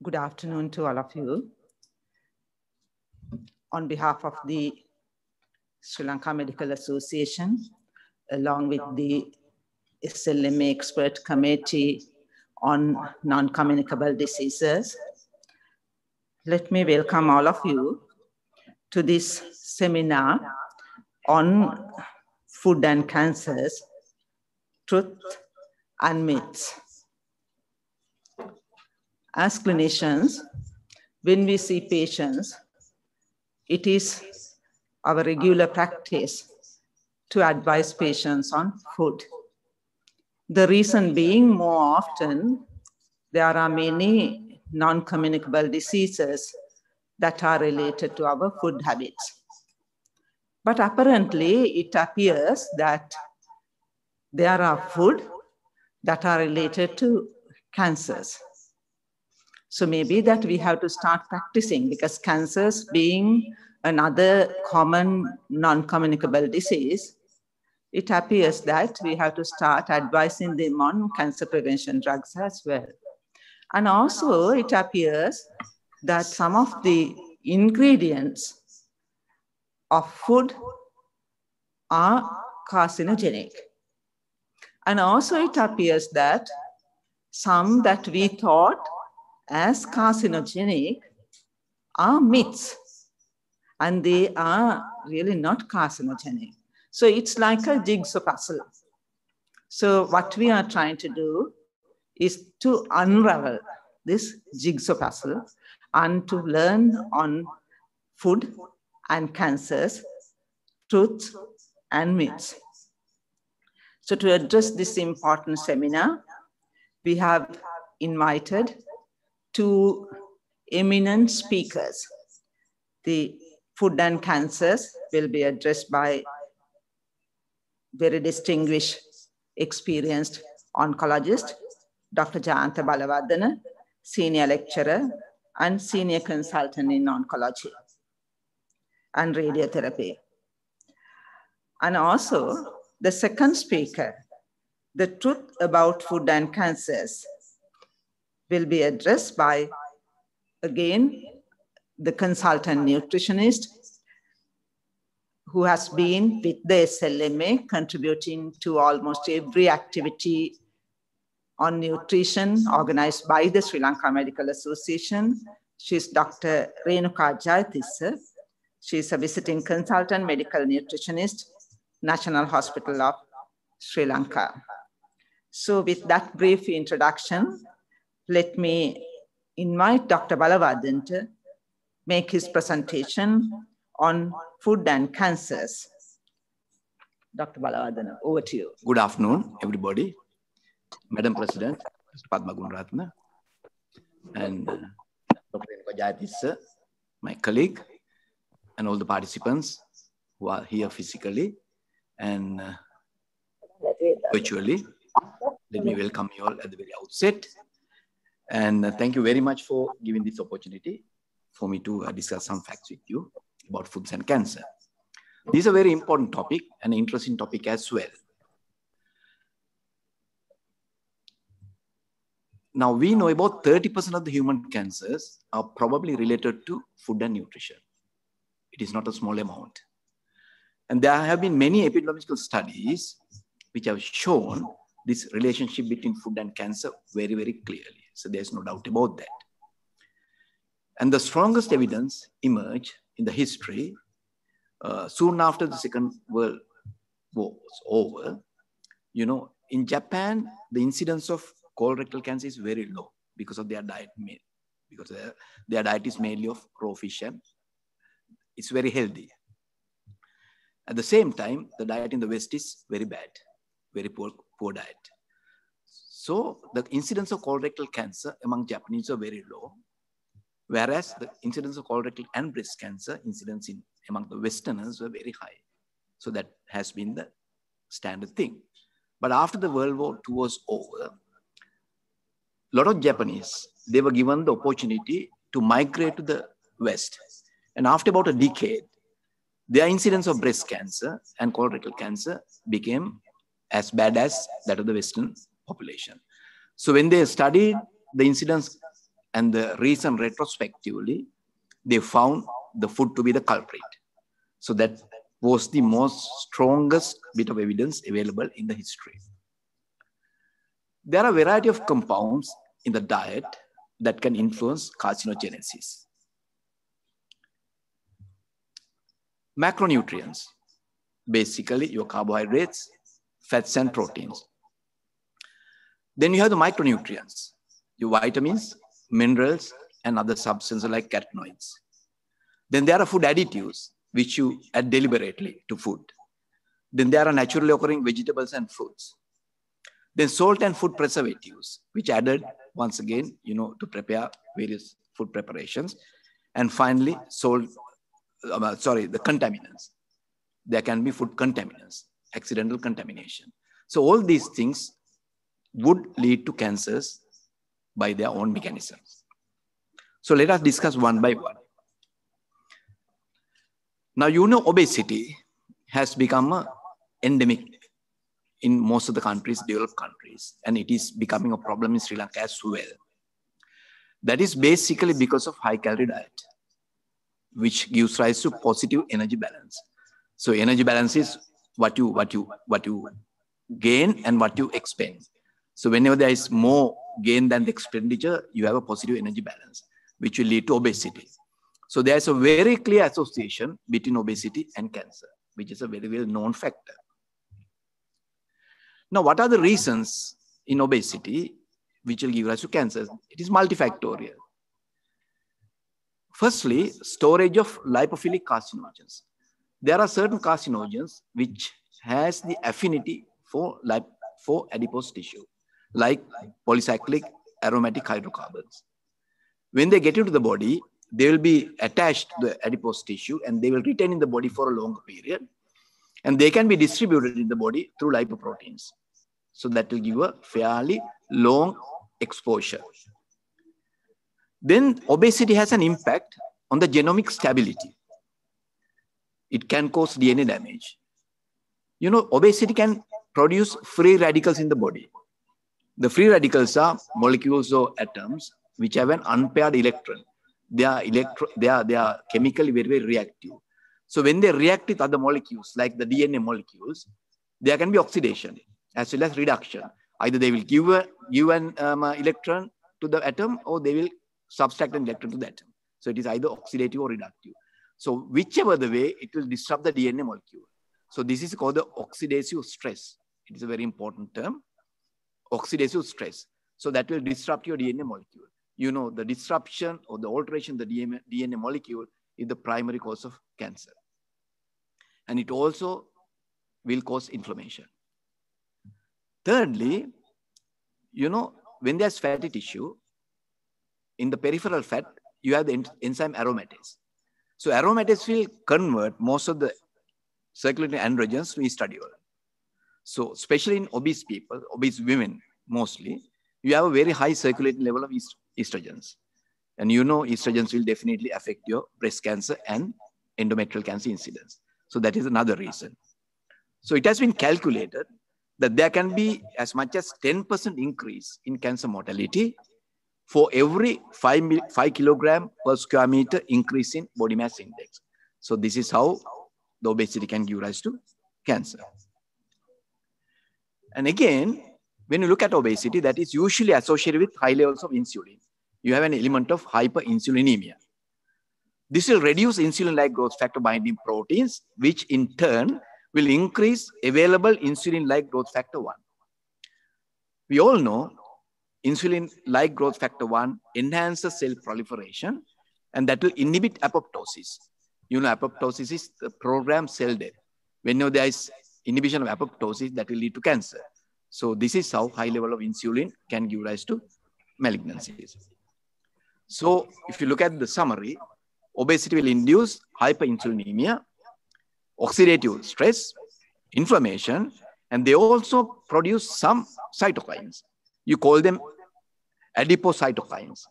Good afternoon to all of you. On behalf of the Sri Lanka Medical Association, along with the SLMA Expert Committee on Non-Communicable Diseases, let me welcome all of you to this seminar on food and cancers, truth and myths. As clinicians, when we see patients, it is our regular practice to advise patients on food. The reason being more often, there are many non-communicable diseases that are related to our food habits. But apparently it appears that there are food that are related to cancers. So maybe that we have to start practicing because cancers being another common non-communicable disease, it appears that we have to start advising them on cancer prevention drugs as well. And also it appears that some of the ingredients of food are carcinogenic. And also it appears that some that we thought as carcinogenic are myths and they are really not carcinogenic. So it's like a jigsaw puzzle. So what we are trying to do is to unravel this jigsaw puzzle and to learn on food and cancers, truth and myths. So to address this important seminar, we have invited two eminent speakers. The food and cancers will be addressed by very distinguished, experienced oncologist, Dr. Jayantha Balawardhana, senior lecturer and senior consultant in oncology and radiotherapy. And also the second speaker, the truth about food and cancers will be addressed by, again, the consultant nutritionist who has been with the SLMA contributing to almost every activity on nutrition organized by the Sri Lanka Medical Association. She's Dr. Renuka Jayatissa. She's a visiting consultant medical nutritionist, National Hospital of Sri Lanka. So with that brief introduction, let me invite Dr. Balawardhana to make his presentation on food and cancers. Dr. Balawardhana, over to you. Good afternoon, everybody. Madam President. Padma Gunaratne, and uh, my colleague, and all the participants who are here physically and uh, virtually. Let me welcome you all at the very outset. And uh, thank you very much for giving this opportunity for me to uh, discuss some facts with you about foods and cancer. This is a very important topic and an interesting topic as well. Now we know about 30% of the human cancers are probably related to food and nutrition. It is not a small amount. And there have been many epidemiological studies which have shown this relationship between food and cancer very, very clearly. So there's no doubt about that. And the strongest evidence emerged in the history uh, soon after the Second World War was over. You know, in Japan, the incidence of colorectal cancer is very low because of their diet, because their, their diet is mainly of raw fish and it's very healthy. At the same time, the diet in the West is very bad, very poor, poor diet. So the incidence of colorectal cancer among Japanese are very low, whereas the incidence of colorectal and breast cancer incidence in among the Westerners were very high. So that has been the standard thing. But after the World War II was over, a lot of Japanese, they were given the opportunity to migrate to the West. And after about a decade, their incidence of breast cancer and colorectal cancer became as bad as that of the Western population. So when they studied the incidence and the reason retrospectively, they found the food to be the culprit. So that was the most strongest bit of evidence available in the history. There are a variety of compounds in the diet that can influence carcinogenesis. Macronutrients, basically your carbohydrates, fats and proteins. Then you have the micronutrients, your vitamins, minerals, and other substances like carotenoids. Then there are food additives, which you add deliberately to food. Then there are naturally occurring vegetables and fruits. Then salt and food preservatives, which added once again, you know, to prepare various food preparations. And finally, salt, uh, sorry, the contaminants. There can be food contaminants, accidental contamination. So all these things would lead to cancers by their own mechanisms. So let us discuss one by one. Now, you know, obesity has become endemic in most of the countries, developed countries, and it is becoming a problem in Sri Lanka as well. That is basically because of high calorie diet, which gives rise to positive energy balance. So energy balance is what you what you what you gain and what you expend. So whenever there is more gain than the expenditure, you have a positive energy balance, which will lead to obesity. So there's a very clear association between obesity and cancer, which is a very well known factor. Now, what are the reasons in obesity which will give rise to cancer? It is multifactorial. Firstly, storage of lipophilic carcinogens. There are certain carcinogens which has the affinity for, lip for adipose tissue, like polycyclic aromatic hydrocarbons. When they get into the body, they will be attached to the adipose tissue and they will retain in the body for a longer period. And they can be distributed in the body through lipoproteins. So that will give a fairly long exposure. Then obesity has an impact on the genomic stability. It can cause DNA damage. You know, obesity can produce free radicals in the body. The free radicals are molecules or atoms which have an unpaired electron. They are electro they are they are chemically very very reactive. So when they react with other molecules like the dna molecules there can be oxidation as well as reduction. Either they will give a give an um, electron to the atom or they will subtract an electron to the atom. So it is either oxidative or reductive. So whichever the way it will disrupt the dna molecule. So this is called the oxidative stress. It is a very important term oxidative stress so that will disrupt your dna molecule you know, the disruption or the alteration of the DNA, molecule is the primary cause of cancer. And it also will cause inflammation. Thirdly, you know, when there's fatty tissue, in the peripheral fat, you have the enzyme aromatase. So aromatase will convert most of the circulating androgens to estradiol. So especially in obese people, obese women mostly, you have a very high circulating level of estrogens. And you know estrogens will definitely affect your breast cancer and endometrial cancer incidence. So that is another reason. So it has been calculated that there can be as much as 10% increase in cancer mortality for every 5, 5 kilogram per square meter increase in body mass index. So this is how the obesity can give rise to cancer. And again, when you look at obesity, that is usually associated with high levels of insulin you have an element of hyperinsulinemia. This will reduce insulin-like growth factor binding proteins, which in turn will increase available insulin-like growth factor 1. We all know insulin-like growth factor 1 enhances cell proliferation and that will inhibit apoptosis. You know, apoptosis is the programmed cell death. Whenever there is inhibition of apoptosis, that will lead to cancer. So this is how high level of insulin can give rise to malignancies. So if you look at the summary, obesity will induce hyperinsulinemia, oxidative stress, inflammation, and they also produce some cytokines. You call them adipocytokines.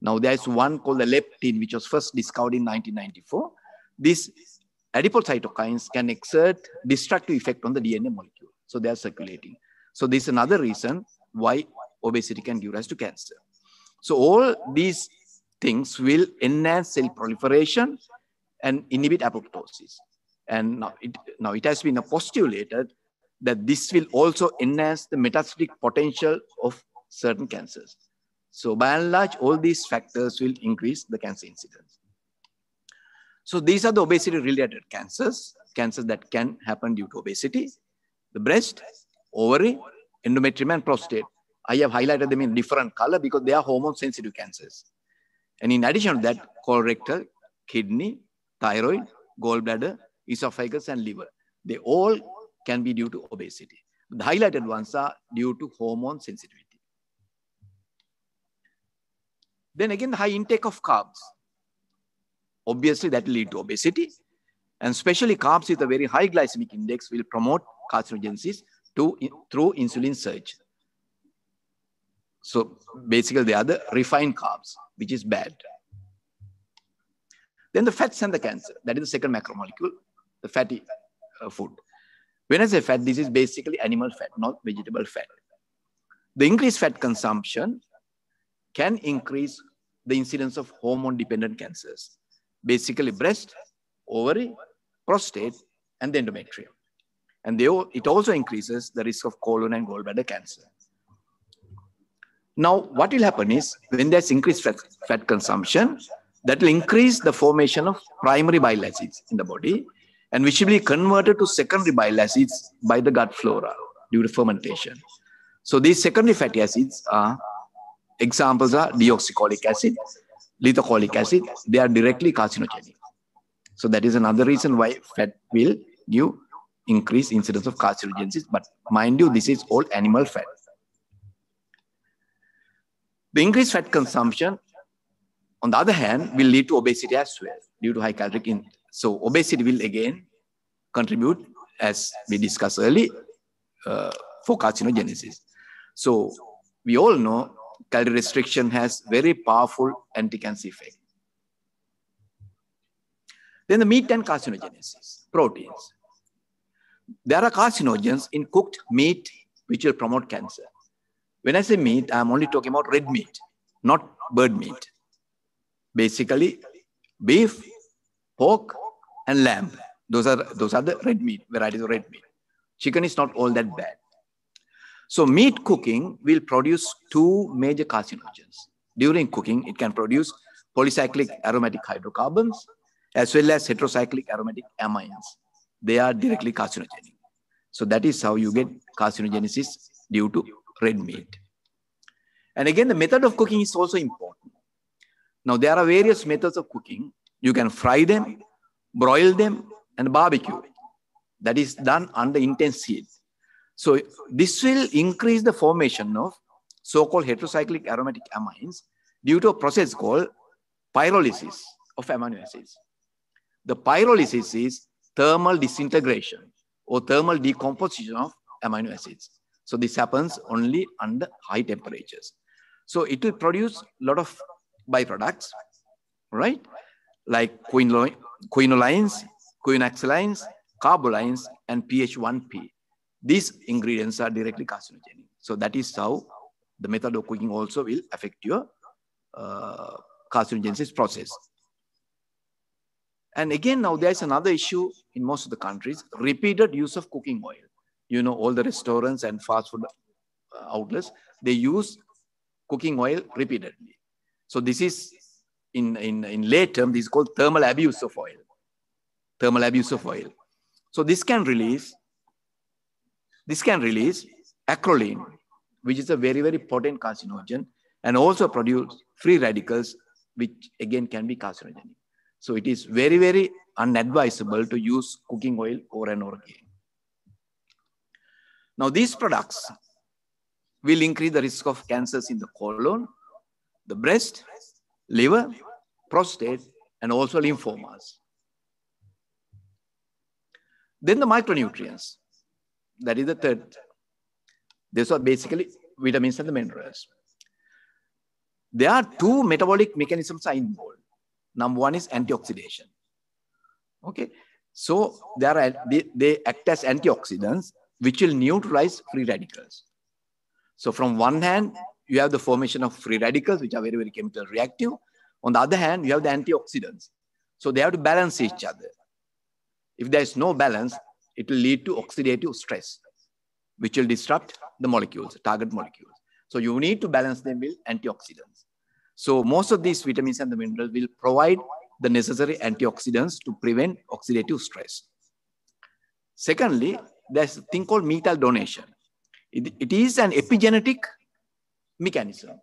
Now there's one called the leptin, which was first discovered in 1994. These adipocytokines can exert destructive effect on the DNA molecule. So they are circulating. So this is another reason why obesity can give rise to cancer. So all these things will enhance cell proliferation and inhibit apoptosis. And now it, now it has been postulated that this will also enhance the metastatic potential of certain cancers. So by and large, all these factors will increase the cancer incidence. So these are the obesity related cancers, cancers that can happen due to obesity, the breast, ovary, endometrium and prostate. I have highlighted them in different color because they are hormone sensitive cancers. And in addition to that, colorectal, kidney, thyroid, gallbladder, esophagus and liver. They all can be due to obesity. The highlighted ones are due to hormone sensitivity. Then again, the high intake of carbs. Obviously, that will lead to obesity. And especially carbs with a very high glycemic index will promote carcinogenesis to, through insulin surge. So basically, they are the refined carbs, which is bad. Then the fats and the cancer. That is the second macromolecule, the fatty uh, food. When I say fat, this is basically animal fat, not vegetable fat. The increased fat consumption can increase the incidence of hormone-dependent cancers, basically breast, ovary, prostate, and the endometrium. And they, it also increases the risk of colon and gallbladder cancer. Now, what will happen is when there's increased fat, fat consumption, that will increase the formation of primary bile acids in the body and which will be converted to secondary bile acids by the gut flora due to fermentation. So these secondary fatty acids are examples are deoxycholic acid, lithocholic acid. They are directly carcinogenic. So that is another reason why fat will give increased incidence of carcinogenesis. But mind you, this is all animal fat. The increased fat consumption, on the other hand, will lead to obesity as well due to high caloric intake. So obesity will again contribute, as we discussed earlier, uh, for carcinogenesis. So we all know calorie restriction has very powerful anti-cancer effect. Then the meat and carcinogenesis, proteins. There are carcinogens in cooked meat which will promote cancer. When I say meat, I'm only talking about red meat, not bird meat. Basically, beef, pork, and lamb. Those are, those are the red meat, varieties of red meat. Chicken is not all that bad. So meat cooking will produce two major carcinogens. During cooking, it can produce polycyclic aromatic hydrocarbons as well as heterocyclic aromatic amines. They are directly carcinogenic. So that is how you get carcinogenesis due to red meat. And again, the method of cooking is also important. Now, there are various methods of cooking. You can fry them, broil them, and barbecue. That is done under intense heat. So this will increase the formation of so-called heterocyclic aromatic amines due to a process called pyrolysis of amino acids. The pyrolysis is thermal disintegration or thermal decomposition of amino acids. So this happens only under high temperatures. So it will produce a lot of byproducts, right? Like quinolines, quinoxalines, carbolines, and PhIP. These ingredients are directly carcinogenic. So that is how the method of cooking also will affect your uh, carcinogenesis process. And again, now there's another issue in most of the countries, repeated use of cooking oil. You know, all the restaurants and fast food uh, outlets, they use cooking oil repeatedly. So this is, in, in, in late term, this is called thermal abuse of oil. Thermal abuse of oil. So this can release, this can release acrolein, which is a very, very potent carcinogen, and also produce free radicals, which again can be carcinogenic. So it is very, very unadvisable to use cooking oil over and over again. Now these products will increase the risk of cancers in the colon, the breast, liver, prostate, and also lymphomas. Then the micronutrients. That is the third. These are basically vitamins and the minerals. There are two metabolic mechanisms are involved. Number one is antioxidation. Okay. So there are, they, they act as antioxidants, which will neutralize free radicals. So from one hand, you have the formation of free radicals, which are very, very chemical reactive. On the other hand, you have the antioxidants. So they have to balance each other. If there is no balance, it will lead to oxidative stress, which will disrupt the molecules, target molecules. So you need to balance them with antioxidants. So most of these vitamins and the minerals will provide the necessary antioxidants to prevent oxidative stress. Secondly, there's a thing called methyl donation. It, it is an epigenetic mechanism.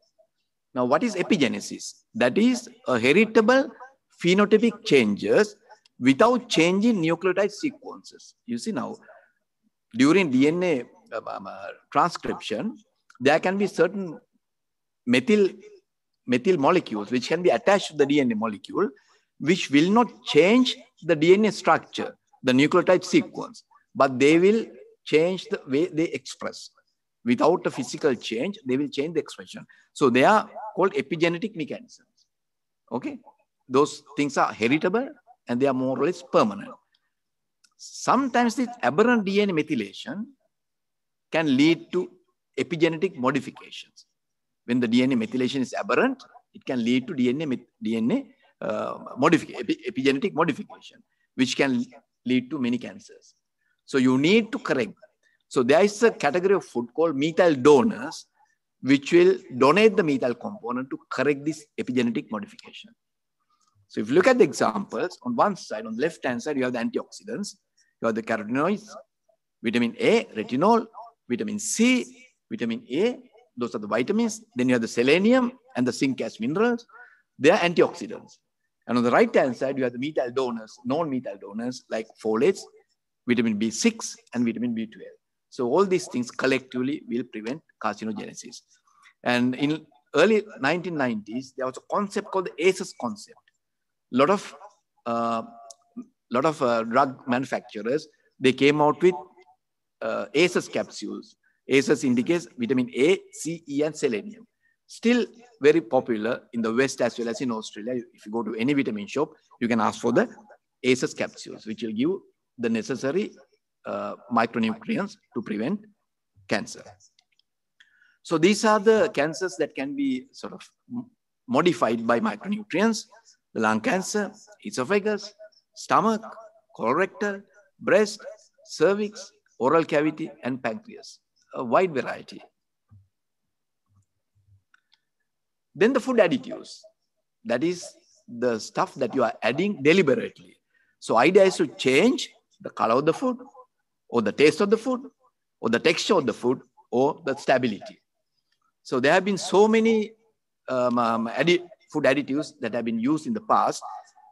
Now, what is epigenesis? That is a heritable phenotypic changes without changing nucleotide sequences. You see now, during DNA um, um, uh, transcription, there can be certain methyl, methyl molecules which can be attached to the DNA molecule, which will not change the DNA structure, the nucleotide sequence, but they will change the way they express. Without a physical change, they will change the expression. So they are called epigenetic mechanisms. Okay? Those things are heritable and they are more or less permanent. Sometimes this aberrant DNA methylation can lead to epigenetic modifications. When the DNA methylation is aberrant, it can lead to DNA, DNA uh, epigenetic modification, which can lead to many cancers. So you need to correct. So there is a category of food called methyl donors, which will donate the methyl component to correct this epigenetic modification. So if you look at the examples, on one side, on the left-hand side, you have the antioxidants. You have the carotenoids, vitamin A, retinol, vitamin C, vitamin A. Those are the vitamins. Then you have the selenium and the zinc as minerals. They are antioxidants. And on the right-hand side, you have the methyl donors, non-methyl donors like folates, vitamin B6, and vitamin B12. So all these things collectively will prevent carcinogenesis. And in early 1990s, there was a concept called the ACEs concept lot of uh, lot of uh, drug manufacturers they came out with uh, ACEs capsules. ACEs indicates vitamin A, C, E, and selenium. Still very popular in the West as well as in Australia. If you go to any vitamin shop, you can ask for the ACEs capsules, which will give the necessary uh, micronutrients to prevent cancer. So these are the cancers that can be sort of modified by micronutrients the lung cancer, esophagus, stomach, colorectal, breast, cervix, oral cavity, and pancreas, a wide variety. Then the food additives, that is the stuff that you are adding deliberately. So idea is to change the color of the food, or the taste of the food, or the texture of the food, or the stability. So there have been so many um, um, food additives that have been used in the past.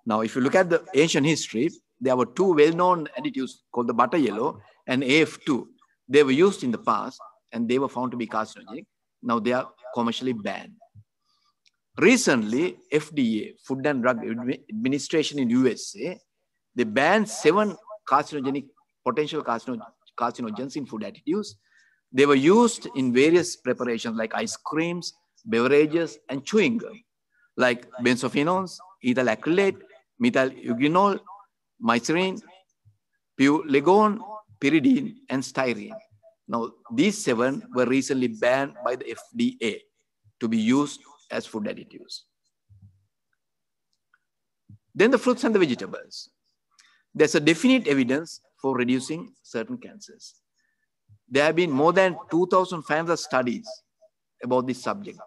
Now, if you look at the ancient history, there were two well-known additives called the butter yellow and AF2. They were used in the past and they were found to be carcinogenic. Now they are commercially banned. Recently, FDA, Food and Drug Administration in USA, they banned seven carcinogenic, potential carcinogens in food additives. They were used in various preparations like ice creams, beverages, and chewing gum like benzophenones, ethyl acrylate, methyl eugenol, myrcene, pulegone, pyridine, and styrene. Now, these seven were recently banned by the FDA to be used as food additives. Then the fruits and the vegetables. There's a definite evidence for reducing certain cancers. There have been more than 2,500 studies about this subject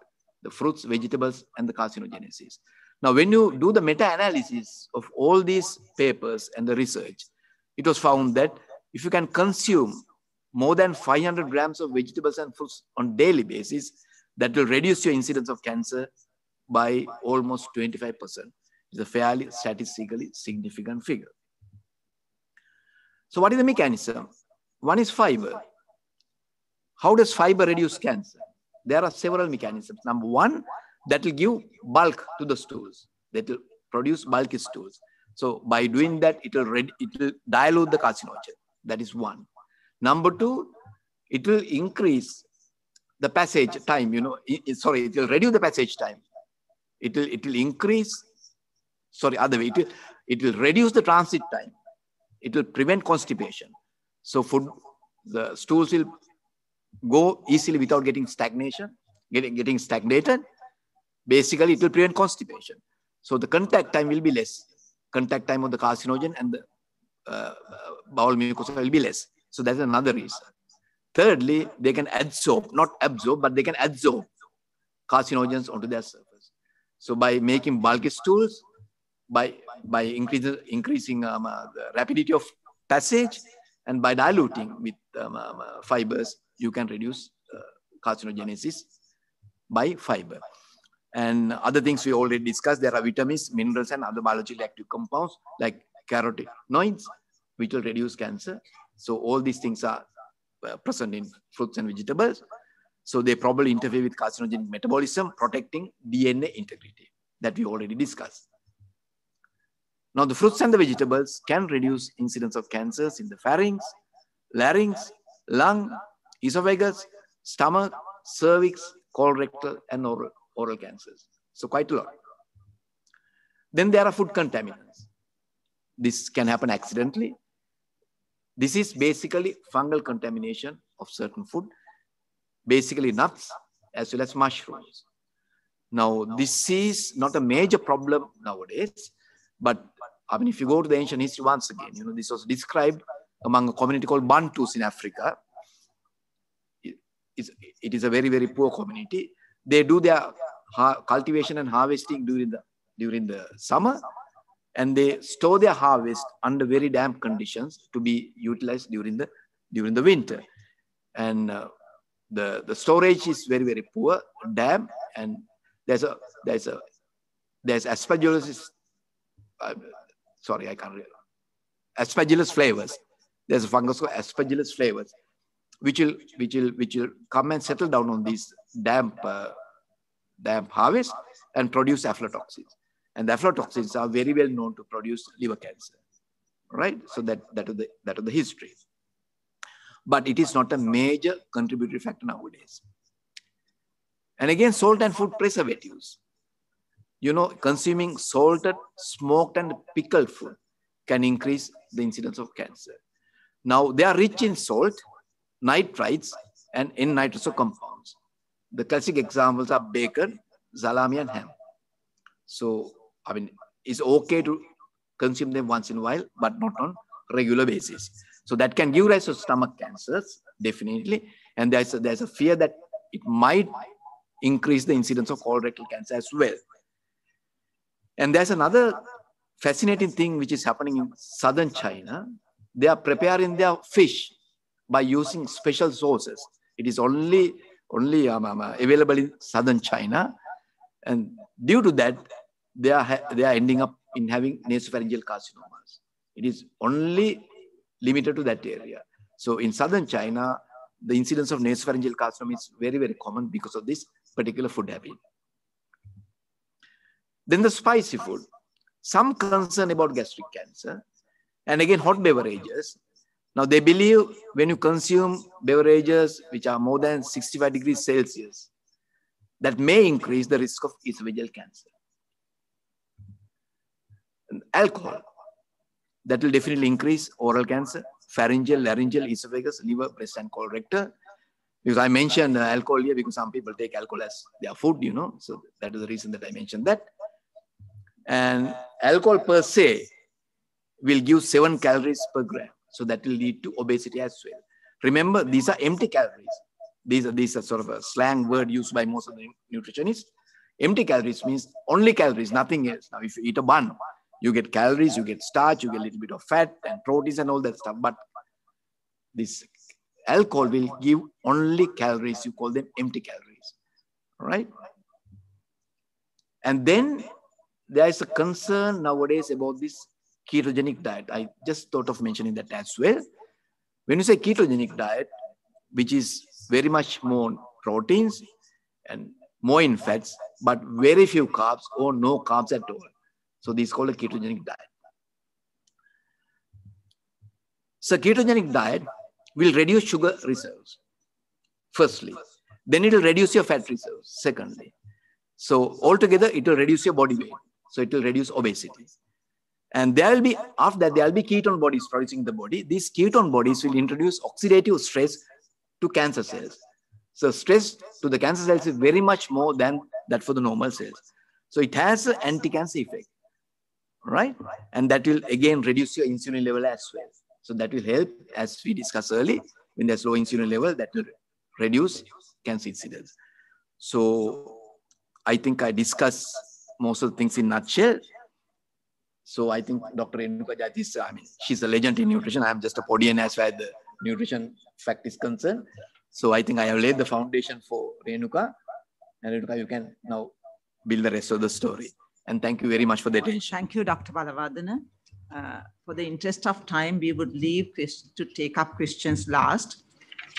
the fruits, vegetables, and the carcinogenesis. Now, when you do the meta-analysis of all these papers and the research, it was found that if you can consume more than 500 grams of vegetables and fruits on daily basis, that will reduce your incidence of cancer by almost 25%. It's a fairly statistically significant figure. So what is the mechanism? One is fiber. How does fiber reduce cancer? There are several mechanisms. Number one, that will give bulk to the stools. That will produce bulky stools. So by doing that, it will, it will dilute the carcinogen. That is one. Number two, it will increase the passage time, you know, it, sorry, it will reduce the passage time. It will, it will increase, sorry, other way, it will, it will reduce the transit time. It will prevent constipation. So food, the stools will go easily without getting stagnation. getting, getting stagnated, basically it will prevent constipation. So the contact time will be less. Contact time of the carcinogen and the uh, bowel mucosa will be less. So that's another reason. Thirdly, they can absorb, not absorb, but they can absorb carcinogens onto their surface. So by making bulky stools, by, by increasing, increasing um, uh, the rapidity of passage, and by diluting with um, um, uh, fibers, you can reduce uh, carcinogenesis by fiber. And other things we already discussed, there are vitamins, minerals, and other biologically active compounds like carotenoids, which will reduce cancer. So all these things are uh, present in fruits and vegetables. So they probably interfere with carcinogenic metabolism, protecting DNA integrity that we already discussed. Now the fruits and the vegetables can reduce incidence of cancers in the pharynx, larynx, lung, esophagus, stomach, cervix, colorectal, and oral, oral cancers. So quite a lot. Then there are food contaminants. This can happen accidentally. This is basically fungal contamination of certain food, basically nuts as well as mushrooms. Now, this is not a major problem nowadays, but I mean, if you go to the ancient history once again, you know, this was described among a community called Bantus in Africa. It, it is a very, very poor community. They do their cultivation and harvesting during the, during the summer, and they store their harvest under very damp conditions to be utilized during the, during the winter. And uh, the, the storage is very, very poor, damp, and there's a, there's a, there's aspergillosis, uh, sorry, I can't remember. Aspergillus flavus. There's a fungus called Aspergillus flavus, which will, which will, which will come and settle down on these damp, uh, damp harvest and produce aflatoxins. And the aflatoxins are very well known to produce liver cancer, right? So that, that, is the, that is the history. But it is not a major contributory factor nowadays. And again, salt and food preservatives you know, consuming salted, smoked, and pickled food can increase the incidence of cancer. Now, they are rich in salt, nitrites, and in nitroso compounds. The classic examples are bacon, salami, and ham. So, I mean, it's okay to consume them once in a while, but not on regular basis. So that can give rise to stomach cancers, definitely. And there's a, there's a fear that it might increase the incidence of colorectal cancer as well. And there's another fascinating thing which is happening in southern China. They are preparing their fish by using special sources. It is only, only um, um, available in southern China. And due to that, they are, they are ending up in having nasopharyngeal carcinomas. It is only limited to that area. So in southern China, the incidence of nasopharyngeal carcinoma is very, very common because of this particular food habit. Then the spicy food. Some concern about gastric cancer. And again, hot beverages. Now they believe when you consume beverages which are more than 65 degrees Celsius, that may increase the risk of esophageal cancer. And alcohol, that will definitely increase oral cancer, pharyngeal, laryngeal, esophagus, liver, breast, and colorectal. Because I mentioned uh, alcohol here because some people take alcohol as their food, you know. So that is the reason that I mentioned that. And alcohol per se will give seven calories per gram. So that will lead to obesity as well. Remember, these are empty calories. These are, these are sort of a slang word used by most of the nutritionists. Empty calories means only calories, nothing else. Now, if you eat a bun, you get calories, you get starch, you get a little bit of fat and proteins and all that stuff. But this alcohol will give only calories. You call them empty calories, right? And then there is a concern nowadays about this ketogenic diet. I just thought of mentioning that as well. When you say ketogenic diet, which is very much more proteins and more in fats, but very few carbs or no carbs at all. So this is called a ketogenic diet. So ketogenic diet will reduce sugar reserves, firstly. Then it will reduce your fat reserves, secondly. So altogether, it will reduce your body weight. So it will reduce obesity. And there will be, after that, there will be ketone bodies producing the body. These ketone bodies will introduce oxidative stress to cancer cells. So stress to the cancer cells is very much more than that for the normal cells. So it has an anti-cancer effect, right? And that will again reduce your insulin level as well. So that will help, as we discussed earlier, when there's low insulin level, that will reduce cancer incidence. So I think I discussed most of the things in nutshell. So I think Dr. Renuka Jayatissa, I mean, she's a legend in nutrition. I'm just a podium as far as the nutrition fact is concerned. So I think I have laid the foundation for Renuka. And Renuka, you can now build the rest of the story. And thank you very much for the attention. Thank you, Dr. Balawardhana. Uh, for the interest of time, we would leave to take up questions last.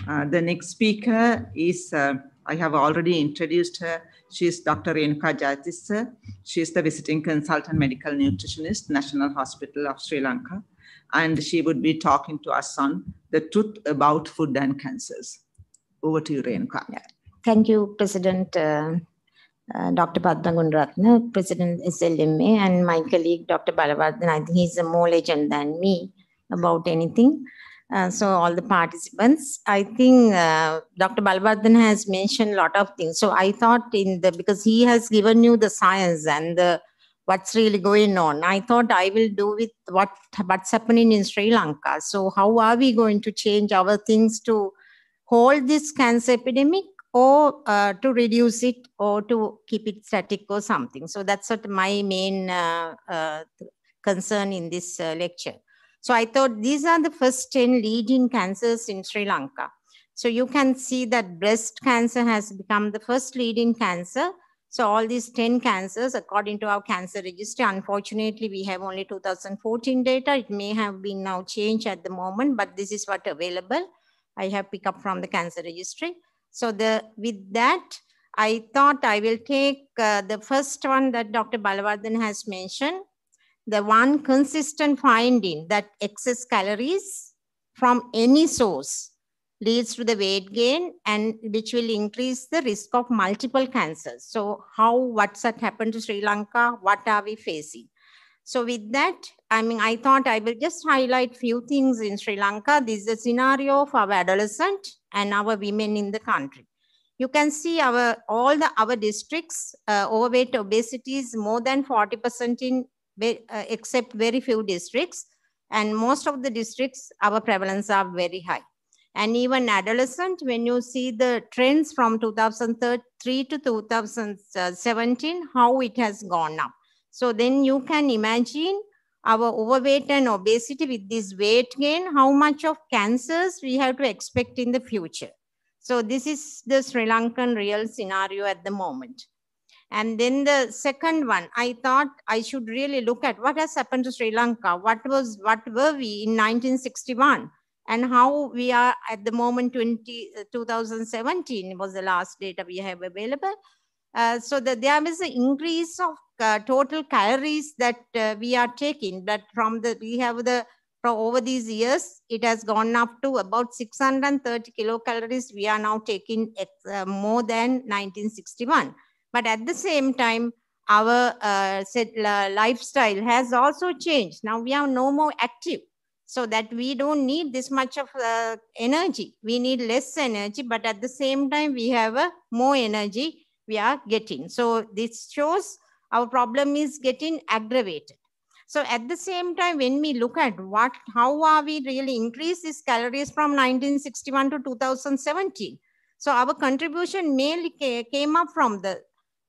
Uh, the next speaker is, uh, I have already introduced her. She is Dr. Renuka Jayatissa. She is the visiting consultant medical nutritionist, National Hospital of Sri Lanka. And she would be talking to us on the truth about food and cancers. Over to you, Renuka. Yeah. Thank you, President uh, uh, Dr. Padma Gunaratne, President SLMA, and my colleague, Dr. Balawardhan. I think he's a more legend than me about anything. Uh, so all the participants, I think uh, Dr. Balawardhan has mentioned a lot of things. So I thought in the, because he has given you the science and the what's really going on. I thought I will do with what what's happening in Sri Lanka. So how are we going to change our things to hold this cancer epidemic or uh, to reduce it or to keep it static or something. So that's what my main uh, uh, concern in this uh, lecture. So I thought these are the first 10 leading cancers in Sri Lanka. So you can see that breast cancer has become the first leading cancer. So all these 10 cancers, according to our cancer registry, unfortunately, we have only 2014 data. It may have been now changed at the moment, but this is what available. I have picked up from the cancer registry. So the with that, I thought I will take uh, the first one that Dr. Balawardhan has mentioned, the one consistent finding that excess calories from any source leads to the weight gain and which will increase the risk of multiple cancers. So how, what's that happened to Sri Lanka? What are we facing? So with that, I mean, I thought I will just highlight few things in Sri Lanka. This is a scenario of our adolescent and our women in the country. You can see our all the our districts uh, overweight obesity is more than 40% in Uh, except very few districts. And most of the districts, our prevalence are very high. And even adolescent, when you see the trends from 2003 to 2017, how it has gone up. So then you can imagine our overweight and obesity with this weight gain, how much of cancers we have to expect in the future. So this is the Sri Lankan real scenario at the moment. And then the second one, I thought I should really look at what has happened to Sri Lanka. What was, what were we in 1961? And how we are at the moment 20, uh, 2017 was the last data we have available. Uh, so that there is an increase of uh, total calories that uh, we are taking But from the we have the from over these years it has gone up to about 630 kilocalories we are now taking uh, more than 1961 but at the same time our uh, lifestyle has also changed now we are no more active so that we don't need this much of energy we need less energy but at the same time we have a more energy we are getting. So this shows our problem is getting aggravated. So at the same time, when we look at what, how are we really increase these calories from 1961 to 2017? So our contribution mainly came up from the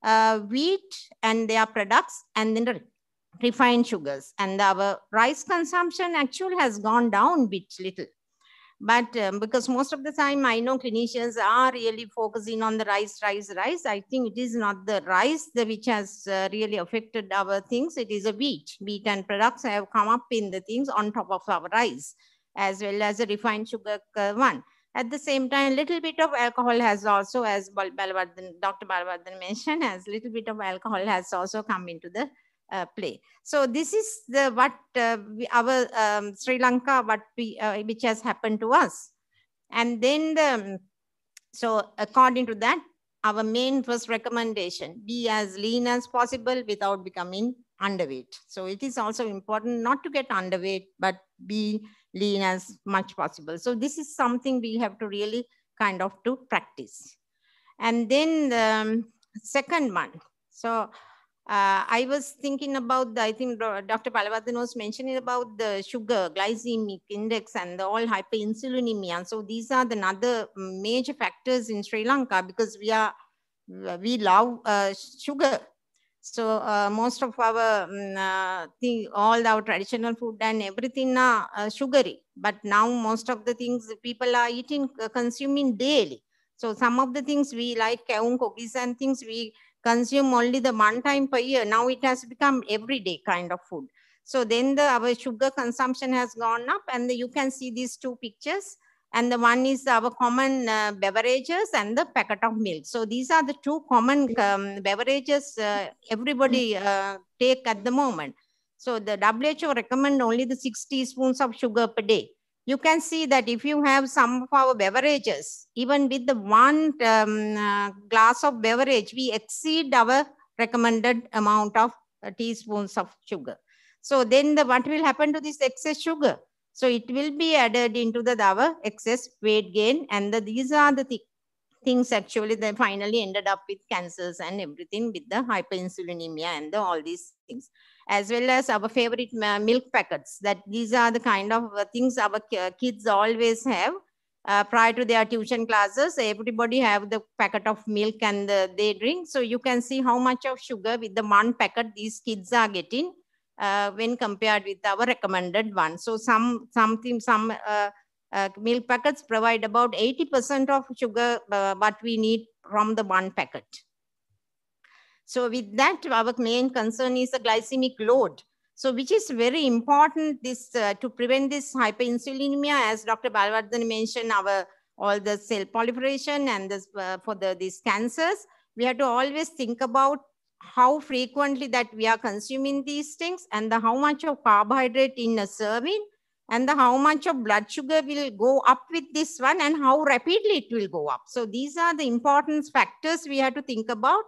uh, wheat and their products and then the refined sugars. And our rice consumption actually has gone down bit little. But um, because most of the time I know clinicians are really focusing on the rice, rice, rice. I think it is not the rice which has uh, really affected our things. It is a wheat. Wheat and products have come up in the things on top of our rice, as well as a refined sugar uh, one. At the same time, a little bit of alcohol has also, as Dr. Balawardhan mentioned, as little bit of alcohol has also come into the uh, play. So this is the what uh, we, our um, Sri Lanka, what we uh, which has happened to us, and then the so according to that, our main first recommendation: be as lean as possible without becoming underweight. So it is also important not to get underweight, but be lean as much possible. So this is something we have to really kind of to practice. And then the um, second one. So uh, I was thinking about the, I think Dr. Balawardhan was mentioning about the sugar, glycemic index and the all hyperinsulinemia. So these are the another major factors in Sri Lanka because we are, we love uh, sugar. So uh, most of our um, uh, thing, all our traditional food and everything are uh, sugary. But now most of the things people are eating, uh, consuming daily. So some of the things we like kaung cookies and things we consume only the one time per year. Now it has become everyday kind of food. So then the our sugar consumption has gone up and the, you can see these two pictures. And the one is our common uh, beverages and the packet of milk. So these are the two common um, beverages uh, everybody uh, take at the moment. So the WHO recommend only the six teaspoons of sugar per day you can see that if you have some of our beverages, even with the one um, uh, glass of beverage, we exceed our recommended amount of uh, teaspoons of sugar. So then the, what will happen to this excess sugar? So it will be added into the our excess weight gain. And the, these are the th things actually that finally ended up with cancers and everything with the hyperinsulinemia and the, all these things as well as our favorite milk packets. That these are the kind of uh, things our kids always have. Uh, prior to their tuition classes, everybody have the packet of milk and the, they drink. So you can see how much of sugar with the one packet these kids are getting uh, when compared with our recommended one. So some something some uh, uh, milk packets provide about 80% of sugar uh, what we need from the one packet. So with that, our main concern is the glycemic load. So which is very important this uh, to prevent this hyperinsulinemia, as Dr. Balawardhan mentioned, our all the cell proliferation and this, uh, for the these cancers, we have to always think about how frequently that we are consuming these things and the, how much of carbohydrate in a serving and the, how much of blood sugar will go up with this one and how rapidly it will go up. So these are the important factors we have to think about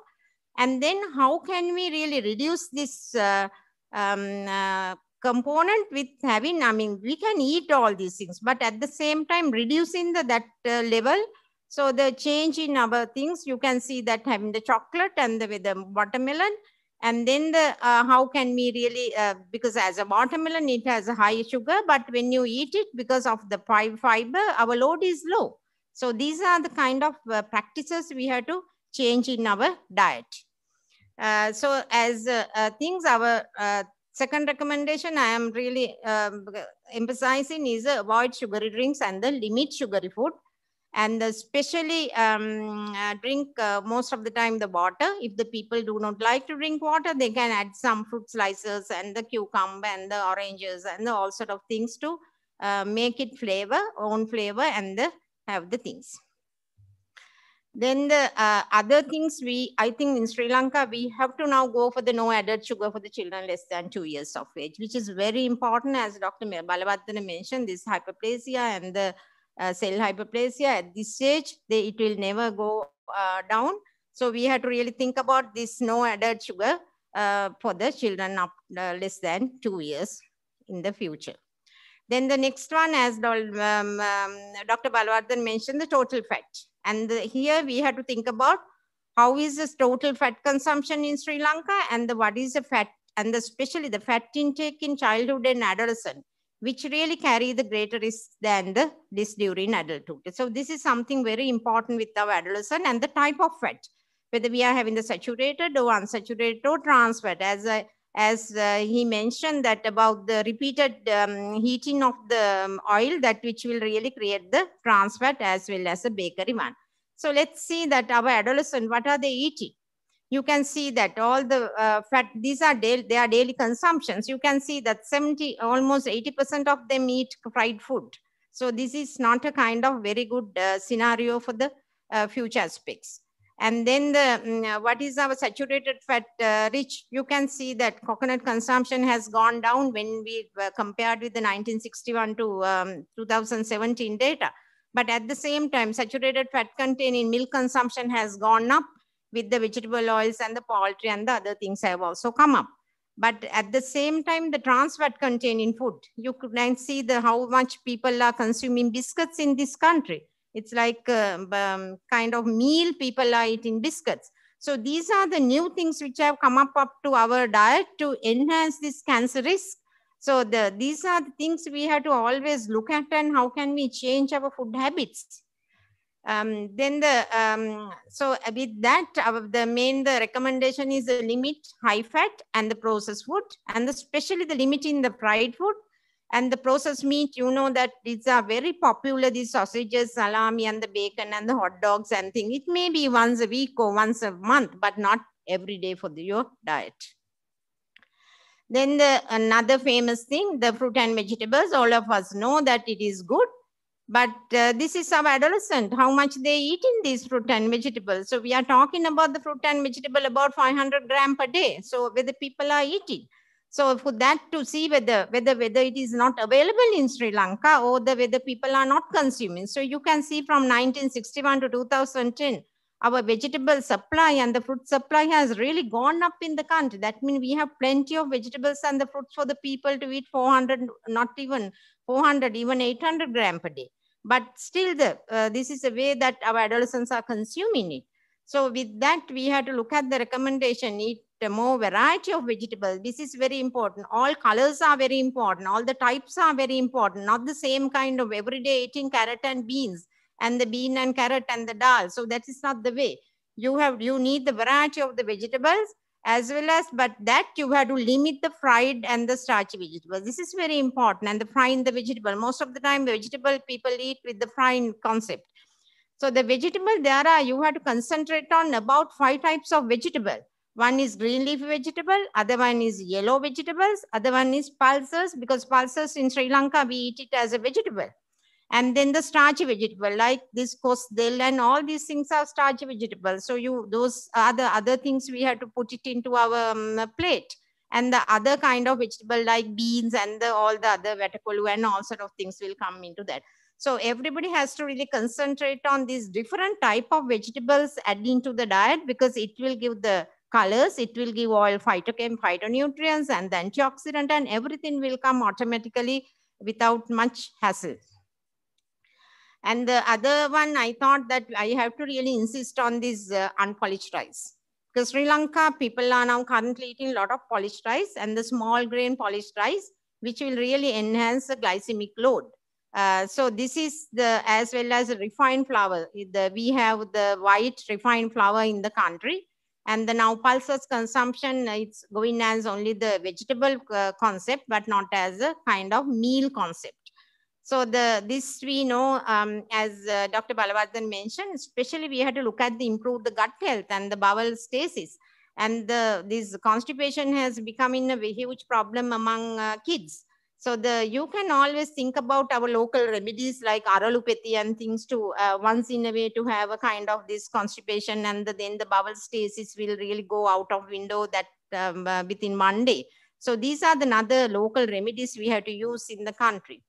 and then how can we really reduce this uh, um, uh, component with having, I mean, we can eat all these things, but at the same time, reducing the, that uh, level. So the change in our things, you can see that having the chocolate and the, with the watermelon, and then the uh, how can we really uh, because as a watermelon it has a high sugar but when you eat it because of the fiber our load is low. So these are the kind of uh, practices we have to change in our diet. Uh, so as uh, uh, things, our second recommendation I am really um, emphasizing is avoid sugary drinks and the limit sugary food and especially um, uh, drink uh, most of the time the water. If the people do not like to drink water, they can add some fruit slices and the cucumber and the oranges and the all sort of things to uh, make it flavor, own flavor and the, have the things. Then the uh, other things we, I think in Sri Lanka, we have to now go for the no added sugar for the children less than two years of age, which is very important as Dr. Balawardhan mentioned, this hyperplasia and the uh, cell hyperplasia at this stage, they, it will never go uh, down. So we have to really think about this no added sugar uh, for the children up uh, less than two years in the future. Then the next one, as um, um, Dr. Balawardhan mentioned, the total fat. And the, here we have to think about how is this total fat consumption in Sri Lanka and the, what is the fat and the, especially the fat intake in childhood and adolescent, which really carry the greater risk than the this during adulthood. So this is something very important with our adolescent and the type of fat, whether we are having the saturated or unsaturated or trans fat. As as uh, he mentioned that about the repeated um, heating of the um, oil that which will really create the trans fat as well as a bakery one. So let's see that our adolescent, what are they eating? You can see that all the uh, fat, these are daily, they are daily consumptions. You can see that 70, almost 80% of them eat fried food. So this is not a kind of very good uh, scenario for the uh, future aspects. And then the mm, uh, what is our saturated fat uh, rich? You can see that coconut consumption has gone down when we uh, compared with the 1961 to um, 2017 data. But at the same time, saturated fat content in milk consumption has gone up with the vegetable oils and the poultry and the other things have also come up. But at the same time, the trans fat content in food, you could then see the how much people are consuming biscuits in this country It's like um, um, kind of meal people are eating biscuits. So these are the new things which have come up, up to our diet to enhance this cancer risk. So the, these are the things we have to always look at and how can we change our food habits. Um, then the um, so with that our, the main the recommendation is the limit high fat and the processed food and especially the limit in the fried food. And the processed meat you know that these are very popular these sausages salami and the bacon and the hot dogs and thing. It may be once a week or once a month but not every day for the, your diet. Then the another famous thing the fruit and vegetables all of us know that it is good but uh, this is our adolescent, how much they eat in these fruit and vegetables. So we are talking about the fruit and vegetable about 500 gram per day. So whether people are eating. So for that to see whether, whether, whether it is not available in Sri Lanka or the whether people are not consuming. So you can see from 1961 to 2010, our vegetable supply and the fruit supply has really gone up in the country. That means we have plenty of vegetables and the fruits for the people to eat 400, not even 400, even 800 gram per day but still the uh, this is a way that our adolescents are consuming it. So with that we have to look at the recommendation eat more variety of vegetables this is very important. All colors are very important. All the types are very important. Not the same kind of everyday eating carrot and beans and the bean and carrot and the dal. So that is not the way. You have you need the variety of the vegetables as well as, but that you have to limit the fried and the starchy vegetables. This is very important and the frying the vegetable. Most of the time vegetable people eat with the frying concept. So the vegetable there are, you have to concentrate on about five types of vegetable. One is green leaf vegetable, other one is yellow vegetables, other one is pulses because pulses in Sri Lanka, we eat it as a vegetable and then the starchy vegetable like this kosdel and all these things are starchy vegetables so you those are the other things we have to put it into our um, plate. And the other kind of vegetable like beans and the, all the other vetakolu and all sort of things will come into that. So everybody has to really concentrate on these different type of vegetables adding to the diet because it will give the colors, it will give all phytochem, phytonutrients and the antioxidant and everything will come automatically without much hassle. And the other one, I thought that I have to really insist on this uh, unpolished rice. Because Sri Lanka, people are now currently eating a lot of polished rice and the small grain polished rice, which will really enhance the glycemic load. Uh, so this is the, as well as refined flour. The, we have the white refined flour in the country. And the now pulses consumption, it's going as only the vegetable uh, concept, but not as a kind of meal concept. So the this we know, um, as uh, Dr. Balawardhan mentioned, especially we had to look at the improve the gut health and the bowel stasis. And the, this constipation has become in a huge problem among uh, kids. So the you can always think about our local remedies like aralupeti and things to uh, once in a way to have a kind of this constipation and the, then the bowel stasis will really go out of window that um, uh, within one day. So these are the other local remedies we have to use in the country.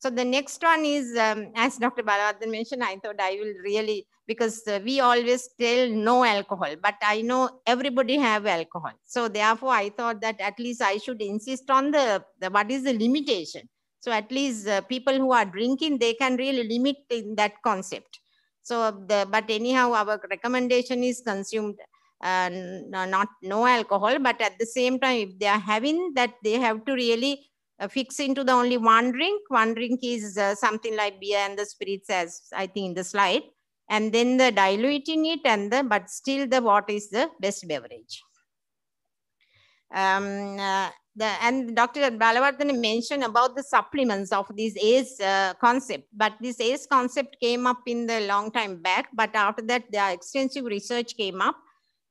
So the next one is, um, as Dr. Balawardhan mentioned, I thought I will really, because uh, we always tell no alcohol, but I know everybody have alcohol. So therefore I thought that at least I should insist on the, the what is the limitation. So at least uh, people who are drinking, they can really limit in that concept. So the, but anyhow, our recommendation is consumed uh, not no alcohol, but at the same time, if they are having that, they have to really uh, fix into the only one drink. One drink is uh, something like beer and the spirits as I think in the slide. And then the diluting it and the, but still the water is the best beverage. Um, uh, the, and Dr. Balawardhan mentioned about the supplements of this ACE uh, concept, but this ACE concept came up in the long time back, but after that, the extensive research came up.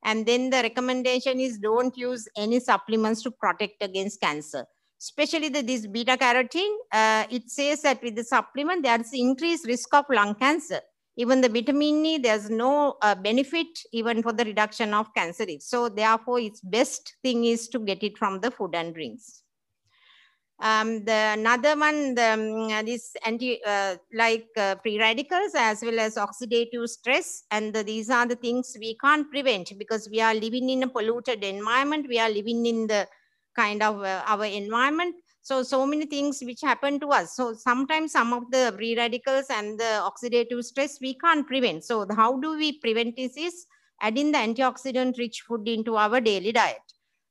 And then the recommendation is don't use any supplements to protect against cancer especially the, this beta carotene, uh, it says that with the supplement, there's increased risk of lung cancer. Even the vitamin E, there's no uh, benefit even for the reduction of cancer risk. So therefore, its best thing is to get it from the food and drinks. Um, the another one, the, um, this anti, uh, like uh, free radicals as well as oxidative stress. And the, these are the things we can't prevent because we are living in a polluted environment. We are living in the kind of uh, our environment. So, so many things which happen to us. So sometimes some of the free radicals and the oxidative stress we can't prevent. So how do we prevent this is adding the antioxidant rich food into our daily diet.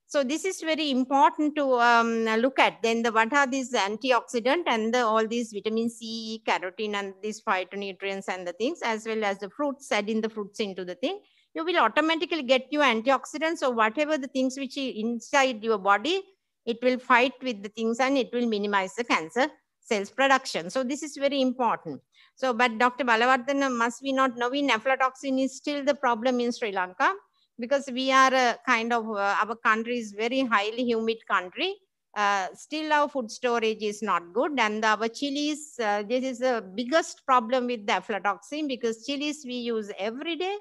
So this is very important to um, look at. Then the, what are these antioxidant and the, all these vitamin C, carotene and these phytonutrients and the things as well as the fruits, adding the fruits into the thing. You will automatically get your antioxidants. or whatever the things which is inside your body, it will fight with the things and it will minimize the cancer cells production. So this is very important. So, but Dr. Balawardhan, must we not know in aflatoxin is still the problem in Sri Lanka because we are a kind of, uh, our country is very highly humid country. Uh, still our food storage is not good and our chilies, uh, this is the biggest problem with the aflatoxin because chilies we use every day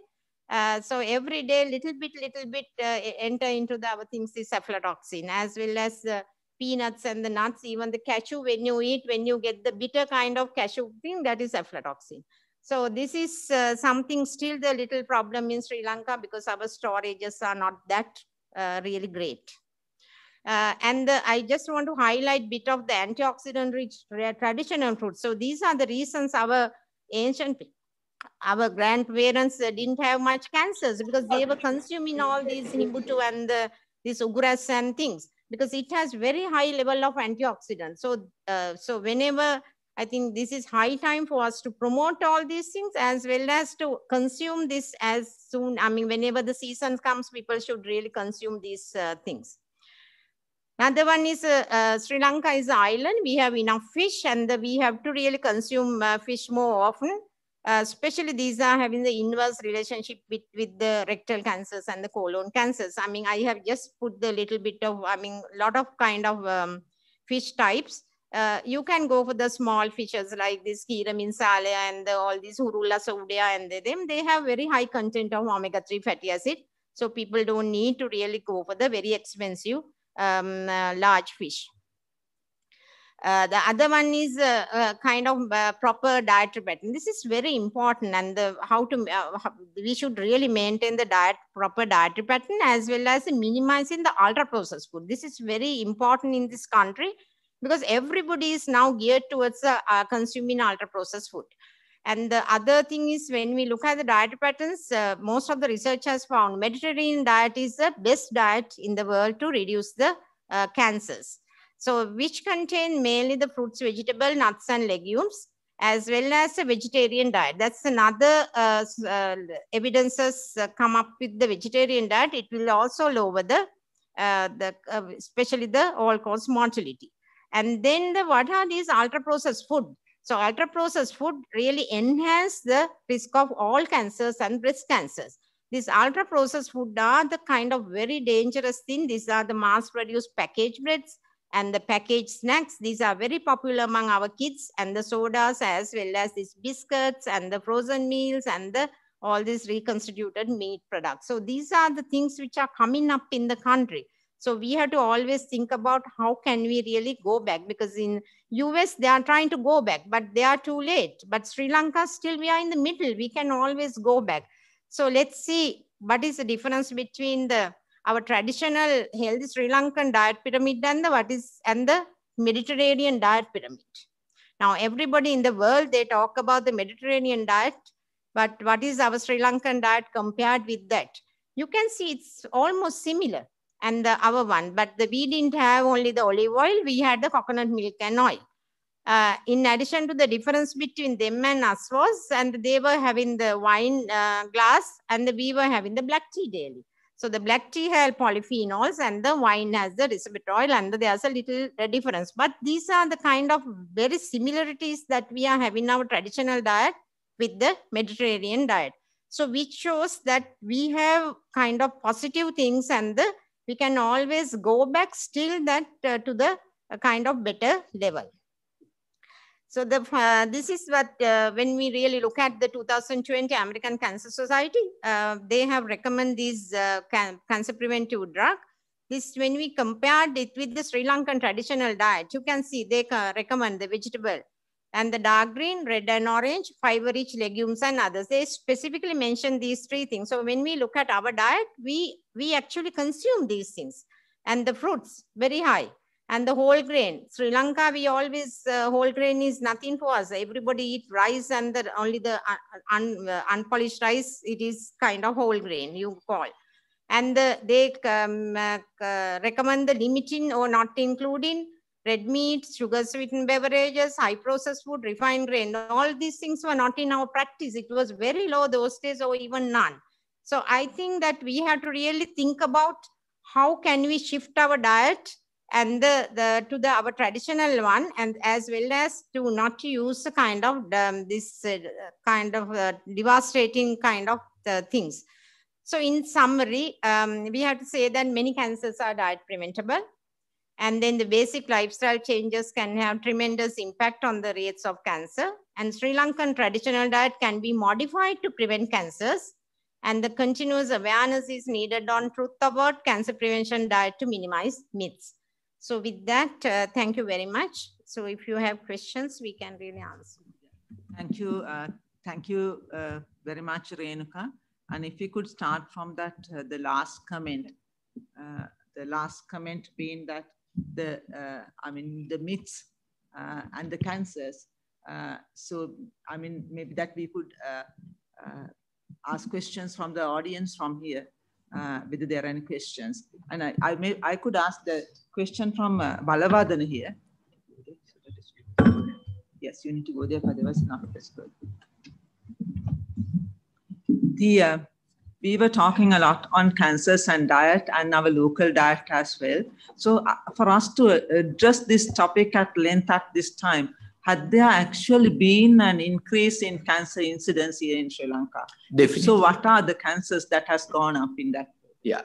uh, so every day, little bit, little bit uh, enter into the our things is aflatoxin, as well as uh, peanuts and the nuts, even the cashew. When you eat, when you get the bitter kind of cashew thing, that is aflatoxin. So this is uh, something still the little problem in Sri Lanka because our storages are not that uh, really great. and I just want to highlight bit of the antioxidant-rich traditional fruits. So these are the reasons our ancient our grandparents didn't have much cancers because they were consuming all these nimbutu and the, these uguras and things because it has very high level of antioxidants. So, uh, so whenever I think this is high time for us to promote all these things as well as to consume this as soon. I mean, whenever the season comes, people should really consume these uh, things. Another one is uh, uh, Sri Lanka is an island. We have enough fish and we have to really consume uh, fish more often. Uh, especially these are having the inverse relationship with, with the rectal cancers and the colon cancers. I mean, I have just put the little bit of, I mean, lot of kind of um, fish types. Uh, you can go for the small fishes like this Kira minsale and the, all these Hurula saudea and the, them. They have very high content of omega-3 fatty acid. So people don't need to really go for the very expensive um, uh, large fish. Uh, the other one is uh, uh, kind of proper dietary pattern. This is very important and the, how to, how, we should really maintain the diet, proper dietary pattern as well as minimizing the ultra processed food. This is very important in this country because everybody is now geared towards consuming ultra processed food. And the other thing is when we look at the dietary patterns, most of the research has found Mediterranean diet is the best diet in the world to reduce the cancers. So which contain mainly the fruits, vegetable, nuts and legumes as well as a vegetarian diet. That's another uh, uh, evidences uh, come up with the vegetarian diet. It will also lower the, uh, the uh, especially the all-cause mortality. And then the, what are these ultra-processed food? So ultra-processed food really enhance the risk of all cancers and breast cancers. These ultra-processed food are the kind of very dangerous thing. These are the mass-produced packaged breads, and the packaged snacks. These are very popular among our kids and the sodas as well as these biscuits and the frozen meals and the all these reconstituted meat products. So these are the things which are coming up in the country. So we have to always think about how can we really go back because in US they are trying to go back, but they are too late. But Sri Lanka still we are in the middle. We can always go back. So let's see what is the difference between the our traditional healthy Sri Lankan diet pyramid and the what is and the Mediterranean diet pyramid. Now everybody in the world they talk about the Mediterranean diet, but what is our Sri Lankan diet compared with that? You can see it's almost similar and the our one, but the, we didn't have only the olive oil, we had the coconut milk and oil. Uh, in addition to the difference between them and us was, and they were having the wine uh, glass and the, we were having the black tea daily. So the black tea has polyphenols and the wine has the resveratrol and there's a little difference. But these are the kind of very similarities that we are having our traditional diet with the Mediterranean diet. So which shows that we have kind of positive things and the, we can always go back still that uh, to the uh, kind of better level. So the, uh, this is what, uh, when we really look at the 2020 American Cancer Society, uh, they have recommended this uh, can, cancer preventive drug. This, when we compared it with the Sri Lankan traditional diet, you can see they recommend the vegetable and the dark green, red and orange, fiber-rich legumes and others. They specifically mention these three things. So when we look at our diet, we, we actually consume these things and the fruits very high. And the whole grain. Sri Lanka, we always, uh, whole grain is nothing for us. Everybody eat rice and the, only the un, un, uh, unpolished rice, it is kind of whole grain you call. And the, they um, uh, recommend the limiting or not including red meat, sugar sweetened beverages, high processed food, refined grain. All these things were not in our practice. It was very low those days or even none. So I think that we have to really think about how can we shift our diet and the, the to the our traditional one and as well as to not use the kind of um, this uh, kind of uh, devastating kind of uh, things. So in summary um, we have to say that many cancers are diet preventable and then the basic lifestyle changes can have tremendous impact on the rates of cancer and sri lankan traditional diet can be modified to prevent cancers and the continuous awareness is needed on truth about cancer prevention diet to minimize myths so with that, uh, thank you very much. So if you have questions, we can really answer. Thank you. Uh, thank you uh, very much, Renuka. And if we could start from that, uh, the last comment, uh, the last comment being that the, uh, I mean, the myths and the cancers. so, I mean, maybe that we could ask questions from the audience from here uh, whether there are any questions. And I, I, may, I could ask the question from uh, here. Yes, you need to go there, but there was not possible. The, uh, we were talking a lot on cancers and diet and our local diet as well. So uh, for us to address this topic at length at this time, had there actually been an increase in cancer incidence here in Sri Lanka? Definitely. So what are the cancers that has gone up in that? Yeah.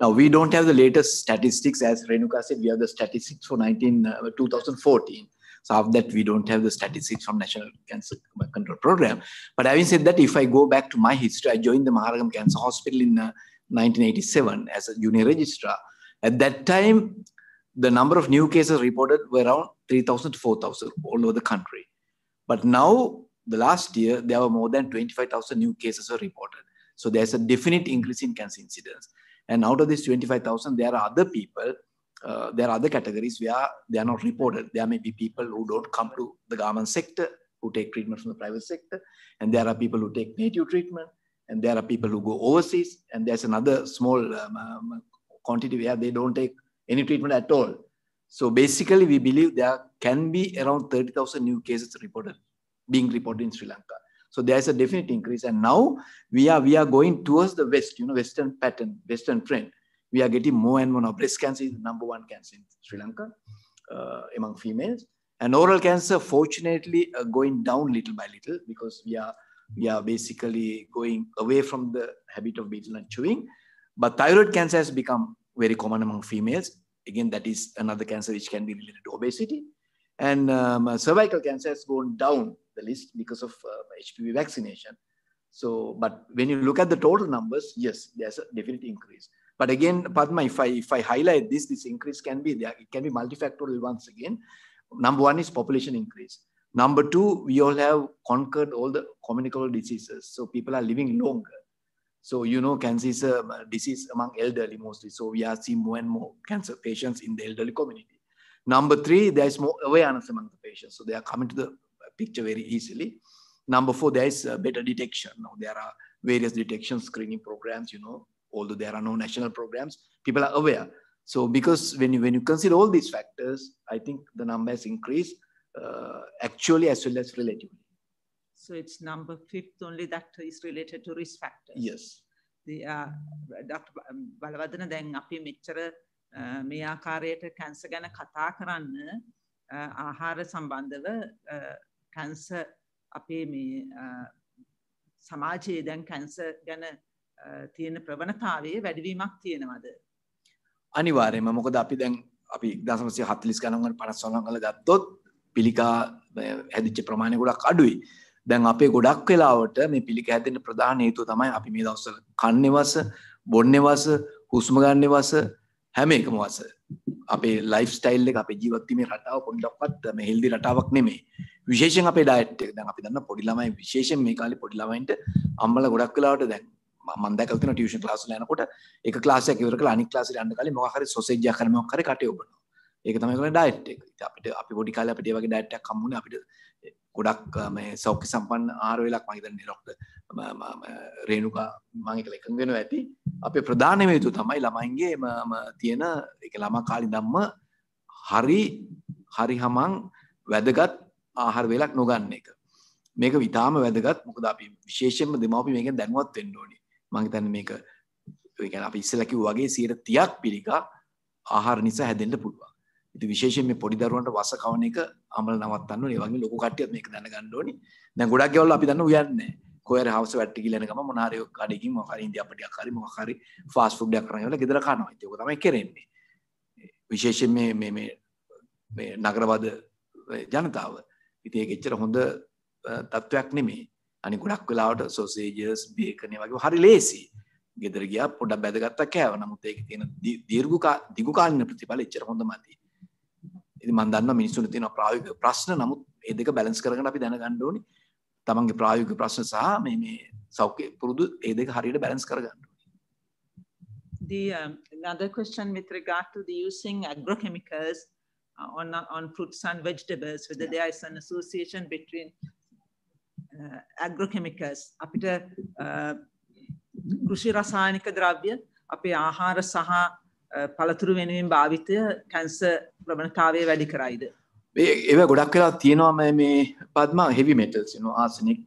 Now, we don't have the latest statistics. As Renuka said, we have the statistics for 19, uh, 2014. So of that, we don't have the statistics from National Cancer Control Program. But having said that, if I go back to my history, I joined the Maharagama Cancer Hospital in uh, 1987 as a junior registrar. At that time, the number of new cases reported were around 3,000 to 4,000 all over the country. But now, the last year, there were more than 25,000 new cases were reported. So there's a definite increase in cancer incidence. And out of these 25,000, there are other people, uh, there are other categories where they are not reported. There may be people who don't come to the government sector, who take treatment from the private sector. And there are people who take native treatment. And there are people who go overseas. And there's another small um, um, quantity where they don't take any treatment at all. So basically, we believe there can be around 30,000 new cases reported, being reported in Sri Lanka. So there's a definite increase. And now we are we are going towards the West, you know, Western pattern, Western trend. We are getting more and more now. Breast cancer is the number one cancer in Sri Lanka uh, among females. And oral cancer, fortunately, uh, going down little by little because we are we are basically going away from the habit of betel and chewing. But thyroid cancer has become very common among females. Again, that is another cancer which can be related to obesity. And um, cervical cancer has gone down the list because of uh, HPV vaccination. So, but when you look at the total numbers, yes, there's a definite increase. But again, Padma, if I, if I highlight this, this increase can be there. It can be multifactorial once again. Number one is population increase. Number two, we all have conquered all the communicable diseases. So people are living longer. So, you know, cancer is a disease among elderly mostly. So we are seeing more and more cancer patients in the elderly community. Number three, there is more awareness among the patients. So they are coming to the picture very easily. Number four, there is better detection. Now, there are various detection screening programs, you know, although there are no national programs, people are aware. So because when you, when you consider all these factors, I think the number has increased uh, actually as well as relatively. So it's number fifth only that is related to risk factors. Yes. The, uh, Dr. බලවදන දැන් අපි මෙච්චර uh, මේ ආකාරයට cancer ගැන කතා කරන්න uh, ආහාර සම්බන්ධව කැන්සර් අපේ මේ සමාජයේ දැන් කැන්සර් ගැන තියෙන ප්‍රවණතාවයේ වැඩිවීමක් තියෙනවද? අනිවාර්යයෙන්ම මොකද අපි දැන් අපි 1940 ගණන් වල 50 වල ගත්තොත් පිළිකා හැදිච්ච ප්‍රමාණය ගොඩක් අඩුයි. දැන් අපේ ගොඩක් වෙලාවට මේ පිළික හැදෙන්න ප්‍රධාන හේතුව තමයි අපි මේ දවස්වල කන්නේ වස, බොන්නේ වස, හුස්ම ගන්න වස හැම එකම වස. අපේ ලයිෆ් ස්ටයිල් එක අපේ ජීවත් වීමේ රටාව පොඩ්ඩක්වත් මේ හෙල්දි රටාවක් නෙමෙයි. විශේෂයෙන් අපේ ඩයට් එක දැන් අපි දන්න පොඩි ළමයි විශේෂයෙන් මේ කාලේ පොඩි ළමයින්ට අම්මලා ගොඩක් වෙලාවට දැන් මම දැකලා තියෙනවා ටියුෂන් ක්ලාස් වල යනකොට එක ක්ලාස් එකක් ඉවර කරලා අනිත් ක්ලාස් එකට යන්න කලින් මොකක් හරි සොසේජ් එකක් හරි මොකක් හරි කටේ ඔබනවා. ඒක තමයි කරන්නේ ඩයට් එක. ඉතින් අපිට අපි පොඩි කාලේ අපිට ඒ වගේ ඩයට් එකක් හම්බුනේ අපිට ගොඩක් සෞඛ්‍ය සම්පන්න ආරවෙලක් මහිතන්නේ ඩොක්ට රේණුකා මංකල එකගෙන ඇති. අප ප්‍රධානමේතු තමයි ළමයින්ගේ තියෙන එක ළම කාලි දම්ම හරි හරි හමං වැදගත් ආහර වෙලක් නොගන්න එක. මේක විතාම වැදගත්. මොකද අපි විශේෂෙන්ම දෙමවපි මේක දැනුවත් වෙන්ඩෝනි මංහිතන්න මේක අපි ඉස්සලකිව් වගේ සීර තියක් පිළිකා ආහාර නිසා හැදෙන්ට පුළුවන්. ඉතින් විශේෂයෙන් මේ පොඩි දරුවන්ට වස කවන එක අමල නවත්තන්න ඕනේ. ඒ වගේම ලොකු කට්ටියත් මේක දැනගන්න ඕනේ. දැන් ගොඩක් ගෙවල් අපි දන්න උයන්නේ නැහැ. කොහේ හවස වැට්ටි කියලා යන ගම මොන හරි කඩේකින් මොකක් හරි ඉන්දියාපටියක් හරි මොකක් හරි ෆාස්ට් ෆුඩ් එකක් කරන් ඉවරලා ගෙදර කනවා. ඉතින් ඒක තමයි කරන්නේ. විශේෂයෙන් මේ මේ මේ මේ නගරවද ජනතාව. ඉතින් ඒක එච්චර හොඳ තත්ත්වයක් නෙමෙයි. අනිත් ගොඩක් වෙලාවට සොසේජස් බේකන් වගේ හරි ලේසි. ගෙදර ගියා පොඩ්ඩක් බැදගත්තා කෑව. නමුත් ඒකේ තියෙන දීර්ඝ දිගු කාලින ප්‍රතිඵල එච්චර හොඳ නැති. ඉතින් මම දන්නවා මිනිස්සුන්ට තියෙන ප්‍රායෝගික ප්‍රශ්න නමුත් මේ දෙක බැලන්ස් කරගෙන අපි දැනගන්න ඕනේ. තමන්ගේ ප්‍රායෝගික ප්‍රශ්න සහ මේ මේ සෞඛ්‍ය පුරුදු ඒ දෙක හරියට බැලන්ස් කරගන්න ඕනේ. The um, another question with regard to the using agrochemicals uh, on on fruits and vegetables, whether there is an association between uh, agrochemicals අපිට uh, කෘෂි රසායනික ද්‍රව්‍ය අපේ ආහාර සහ පළතුරු වෙනුවෙන් භාවිතය කැන්සර් ප්‍රවණතාවය වැඩි කරයිද? ඒව ගොඩක් වෙලා තියෙනවා මේ පද්ම හෙවි මෙටල්ස් යනවා ආසනික්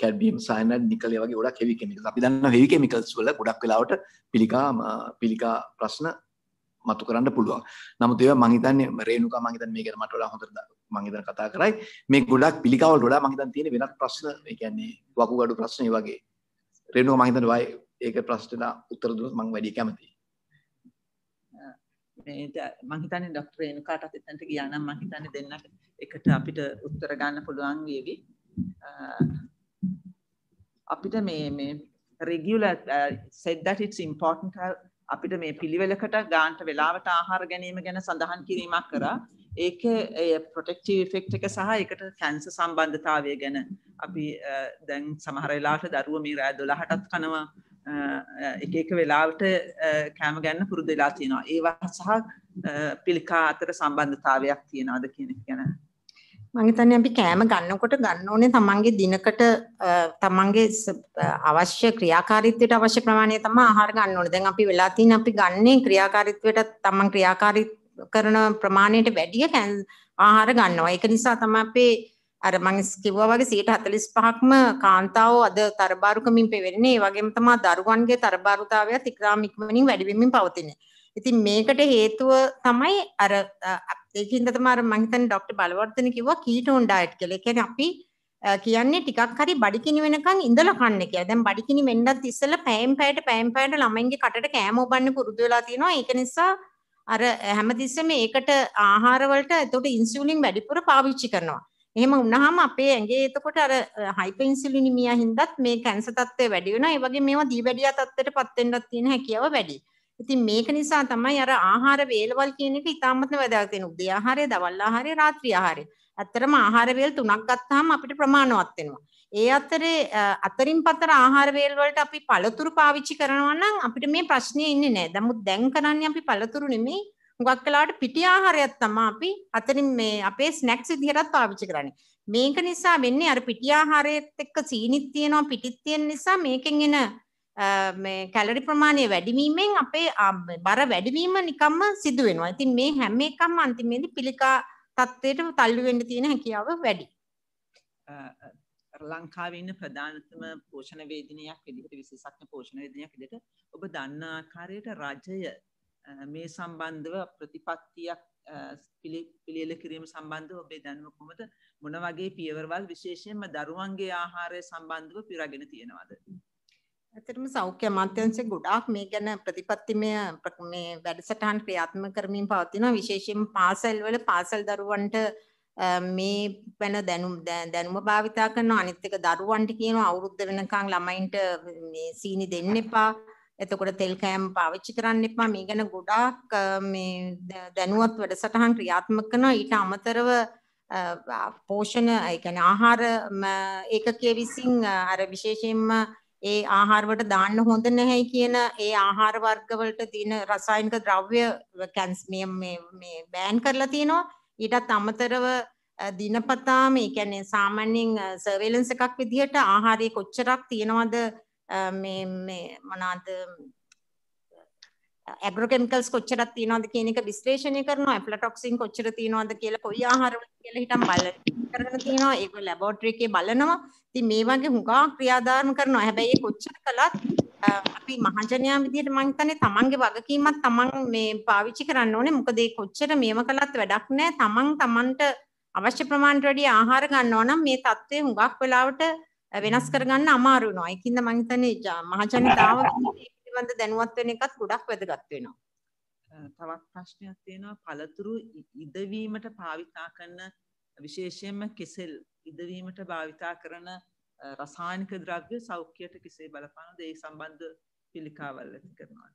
කැඩ්මියම් සයනයිඩ් නිකල් ඒ වගේ ගොඩක් හෙවි කෙමිකල්ස් අපි දන්නවා හෙවි කෙමිකල්ස් වල ගොඩක් වෙලාවට පිළිකා පිළිකා ප්‍රශ්න මතු කරන්න පුළුවන්. නමුත් ඒවා මං හිතන්නේ රේණුකා මං හිතන්නේ මේක ගැන මට වඩා හොඳට මං හිතන කතා කරයි. මේ ගොඩක් පිළිකා වල වඩා මං හිතන්නේ තියෙන වෙනත් ප්‍රශ්න ඒ කියන්නේ වකුගඩු ප්‍රශ්න ඒ වගේ. රේණුකා මං හිතන්නේ වයි ඒක ප්‍රශ්නට උත්තර දුන්නොත් මං වැඩි කැමතියි. මං හිතන්නේ ડોක්ටර් රේණුකාටත් එතනට ගියා නම් මං හිතන්නේ දෙන්නට එකට අපිට උත්තර ගන්න පුළුවන් වේවි. අපිට මේ මේ regular uh, said that it's important අපිට මේ පිළිවෙලකට ගාන්ට වෙලාවට ආහාර ගැනීම ගැන සඳහන් කිරීමක් කරා ඒක ප්‍රොටෙක්ටිව් ඉෆෙක්ට් එක සහ ඒකට කැන්සර් සම්බන්ධතාවය ගැන අපි දැන් සමහර වෙලාවට දරුවෝ මේ රෑ 12ටත් කනවා එක එක වෙලාවට කෑම ගන්න පුරුදු වෙලා තියෙනවා. ඒවා සහ පිළිකා අතර සම්බන්ධතාවයක් තියෙනවද කියන එක ගැන මම හිතන්නේ අපි කෑම ගන්නකොට ගන්න ඕනේ තමන්ගේ දිනකට තමන්ගේ අවශ්‍ය ක්‍රියාකාරීත්වයට අවශ්‍ය ප්‍රමාණය තමයි ආහාර ගන්න ඕනේ. දැන් අපි වෙලා තියෙන අපි ගන්නේ ක්‍රියාකාරීත්වයට තමන් ක්‍රියාකාරී කරන ප්‍රමාණයට වැඩිය ආහාර ගන්නවා. ඒක නිසා තමයි අපේ අර මම කිව්වා වගේ 145ක්ම කාන්තාවෝ අද තරබාරුකමින් පෙවෙන්නේ. ඒ වගේම තමයි දරුවන්ගේ තරබාරුතාවයත් ඉක්‍රාම ඉක්මනින් වැඩි වෙමින් පවතින්නේ. ඉතින් මේකට හේතුව තමයි අර ඒකින්ද තමයි අර මම හිතන්නේ ડોක්ටර් බලවර්ධන කිව්වා කීටෝන් ඩයට් කියලා. ඒ කියන්නේ අපි කියන්නේ ටිකක් හරි බඩිකිනි වෙනකන් ඉඳලා කන්න කියලා. දැන් බඩිකිනි වෙන්නත් ඉස්සෙල්ලා පැයෙන් පැයට පැයෙන් පැයට ළමයින්ගේ කටට කෑම ඔබන්න පුරුදු වෙලා තියෙනවා. ඒක නිසා අර හැමතිස්සෙම ඒකට ආහාර වලට එතකොට ඉන්සියුලින් වැඩිපුර පාවිච්චි කරනවා. එහෙම වුණාම අපේ ඇඟේ එතකොට අර හයිපර් ඉන්සියුලිනිමියා හින්දාත් මේ කැන්සර් තත්ත්වය වැඩි වෙනවා. ඒ වගේ මේවා දීවැඩියා තත්ත්වයටපත් වෙන්නත් තියෙන හැකියාව වැඩි. ඉතින් මේක නිසා තමයි අර ආහාර වේලවල් කියන එක ඉතාමත්ම වැදගත් වෙන. උදේ ආහාරය, දවල් ආහාරය, රාත්‍රී ආහාරය. ඇත්තටම ආහාර වේල් තුනක් ගත්තාම අපිට ප්‍රමාණවත් වෙනවා. ඒ අතරේ අතරින් පතර ආහාර වේල් වලට අපි පළතුරු පාවිච්චි කරනවා නම් අපිට මේ ප්‍රශ්නේ ඉන්නේ නැහැ. නමුත් දැන් කරන්නේ අපි පළතුරු නෙමෙයි හුඟක් වෙලාවට පිටි ආහාරයක් තමයි අපි අතරින් මේ අපේ ස්නැක්ස් විදිහටත් පාවිච්චි කරන්නේ. මේක නිසා වෙන්නේ අර පිටි ආහාරයත් එක්ක සීනිත් තියෙනවා පිටිත් තියෙන නිසා මේකෙන් එන මේ කැලරි ප්‍රමාණය වැඩිවීමෙන් අපේ බර වැඩිවීම නිකම්ම සිදු වෙනවා. ඉතින් මේ හැම එකක්ම අන්තිමේදී පිළිකා තත්ත්වයට තල්ලු වෙන්න තියෙන හැකියාව වැඩි. ලංකාවේ ඉන්න ප්‍රධානතම පෝෂණ වේදිනියක් විදිහට විශේෂඥ පෝෂණ වේදිනියක් විදිහට ඔබ දන්න ආකාරයට රජය මේ සම්බන්ධව ප්‍රතිපත්තියක් පිළියෙල කිරීම සම්බන්ධව ඔබේ දැනුම කොහොමද? මොන වගේ පියවරවල් විශේෂයෙන්ම දරුවන්ගේ ආහාරය සම්බන්ධව පිරගෙන තියෙනවද? ඇත්තටම සෞඛ්‍ය අමාත්‍යාංශය ගොඩාක් මේ ගැන ප්‍රතිපත්තිමය මේ වැඩසටහන් ක්‍රියාත්මක කරමින් පවතිනවා. විශේෂයෙන් පාසල් වල පාසල් දරුවන්ට මේ වෙන දැනුම් දැනුම භාවිතා කරනවා. අනිත් එක දරුවන්ට කියනවා අවුරුද්ද වෙනකන් ළමයින්ට මේ සීනි දෙන්න එපා. එතකොට තෙල් කෑම පාවිච්චි කරන්න එපා මේ ගැන ගොඩාක් මේ දැනුවත් වැඩසටහන් ක්‍රියාත්මක කරනවා ඊට අමතරව පෝෂණ ඒ කියන්නේ ආහාර ඒකකයේ විසින් අර විශේෂයෙන්ම ඒ ආහාරවලට දාන්න හොඳ නැහැයි කියන ඒ ආහාර වර්ගවලට තියෙන රසායනික ද්‍රව්‍ය කැන්ස් මේ මේ මේ බෑන් කරලා තියෙනවා. ඊටත් අමතරව දිනපතාම ඒ කියන්නේ සාමාන්‍යයෙන් සර්වේලන්ස් එකක් විදිහට ආහාරයේ කොච්චරක් තියෙනවද මේ මේ මොනවාද? ඇග්‍රෝකෙමිකල්ස් කොච්චරක් තියෙනවද කියන එක විශ්ලේෂණය කරනවා. ඇෆ්ලටොක්සින් කොච්චර තියෙනවද කියලා කොයි ආහාරවල කියලා හිටන් බලන කරගෙන තියෙනවා. ඒක ලැබොරටරි එකේ බලනවා. ඉතින් මේ වගේ හුඟා ක්‍රියාදාම කරනවා. හැබැයි ඒ කොච්චර කළත් අපි මහජනයා විදිහට මං හිතන්නේ තමන්ගේ වගකීමක් තමන් මේ පාවිච්චි කරන්න ඕනේ. මොකද ඒ කොච්චර මේව කළත් වැඩක් නැහැ. තමන් තමන්ට අවශ්‍ය ප්‍රමාණයට වැඩි ආහාර ගන්නවා නම් මේ தත්ත්වය හුඟක් වෙලාවට වෙනස් කරගන්න අමාරු වෙනවා. ඒකින්ද මං හිතන්නේ මහජනතාව පිළිබඳ දැනුවත් වෙන එකත් ගොඩක් වැදගත් වෙනවා. තවත් ප්‍රශ්නයක් තියෙනවා පළතුරු ඉදවීමට භාවිතා කරන විශේෂයෙන්ම කෙසෙල් ඉදවීමට භාවිතා කරන රසායනික ද්‍රව්‍ය සෞඛ්‍යයට කෙසේ බලපානද ඒ සම්බන්ධ පිළිකාවල් ඇති කරනවා.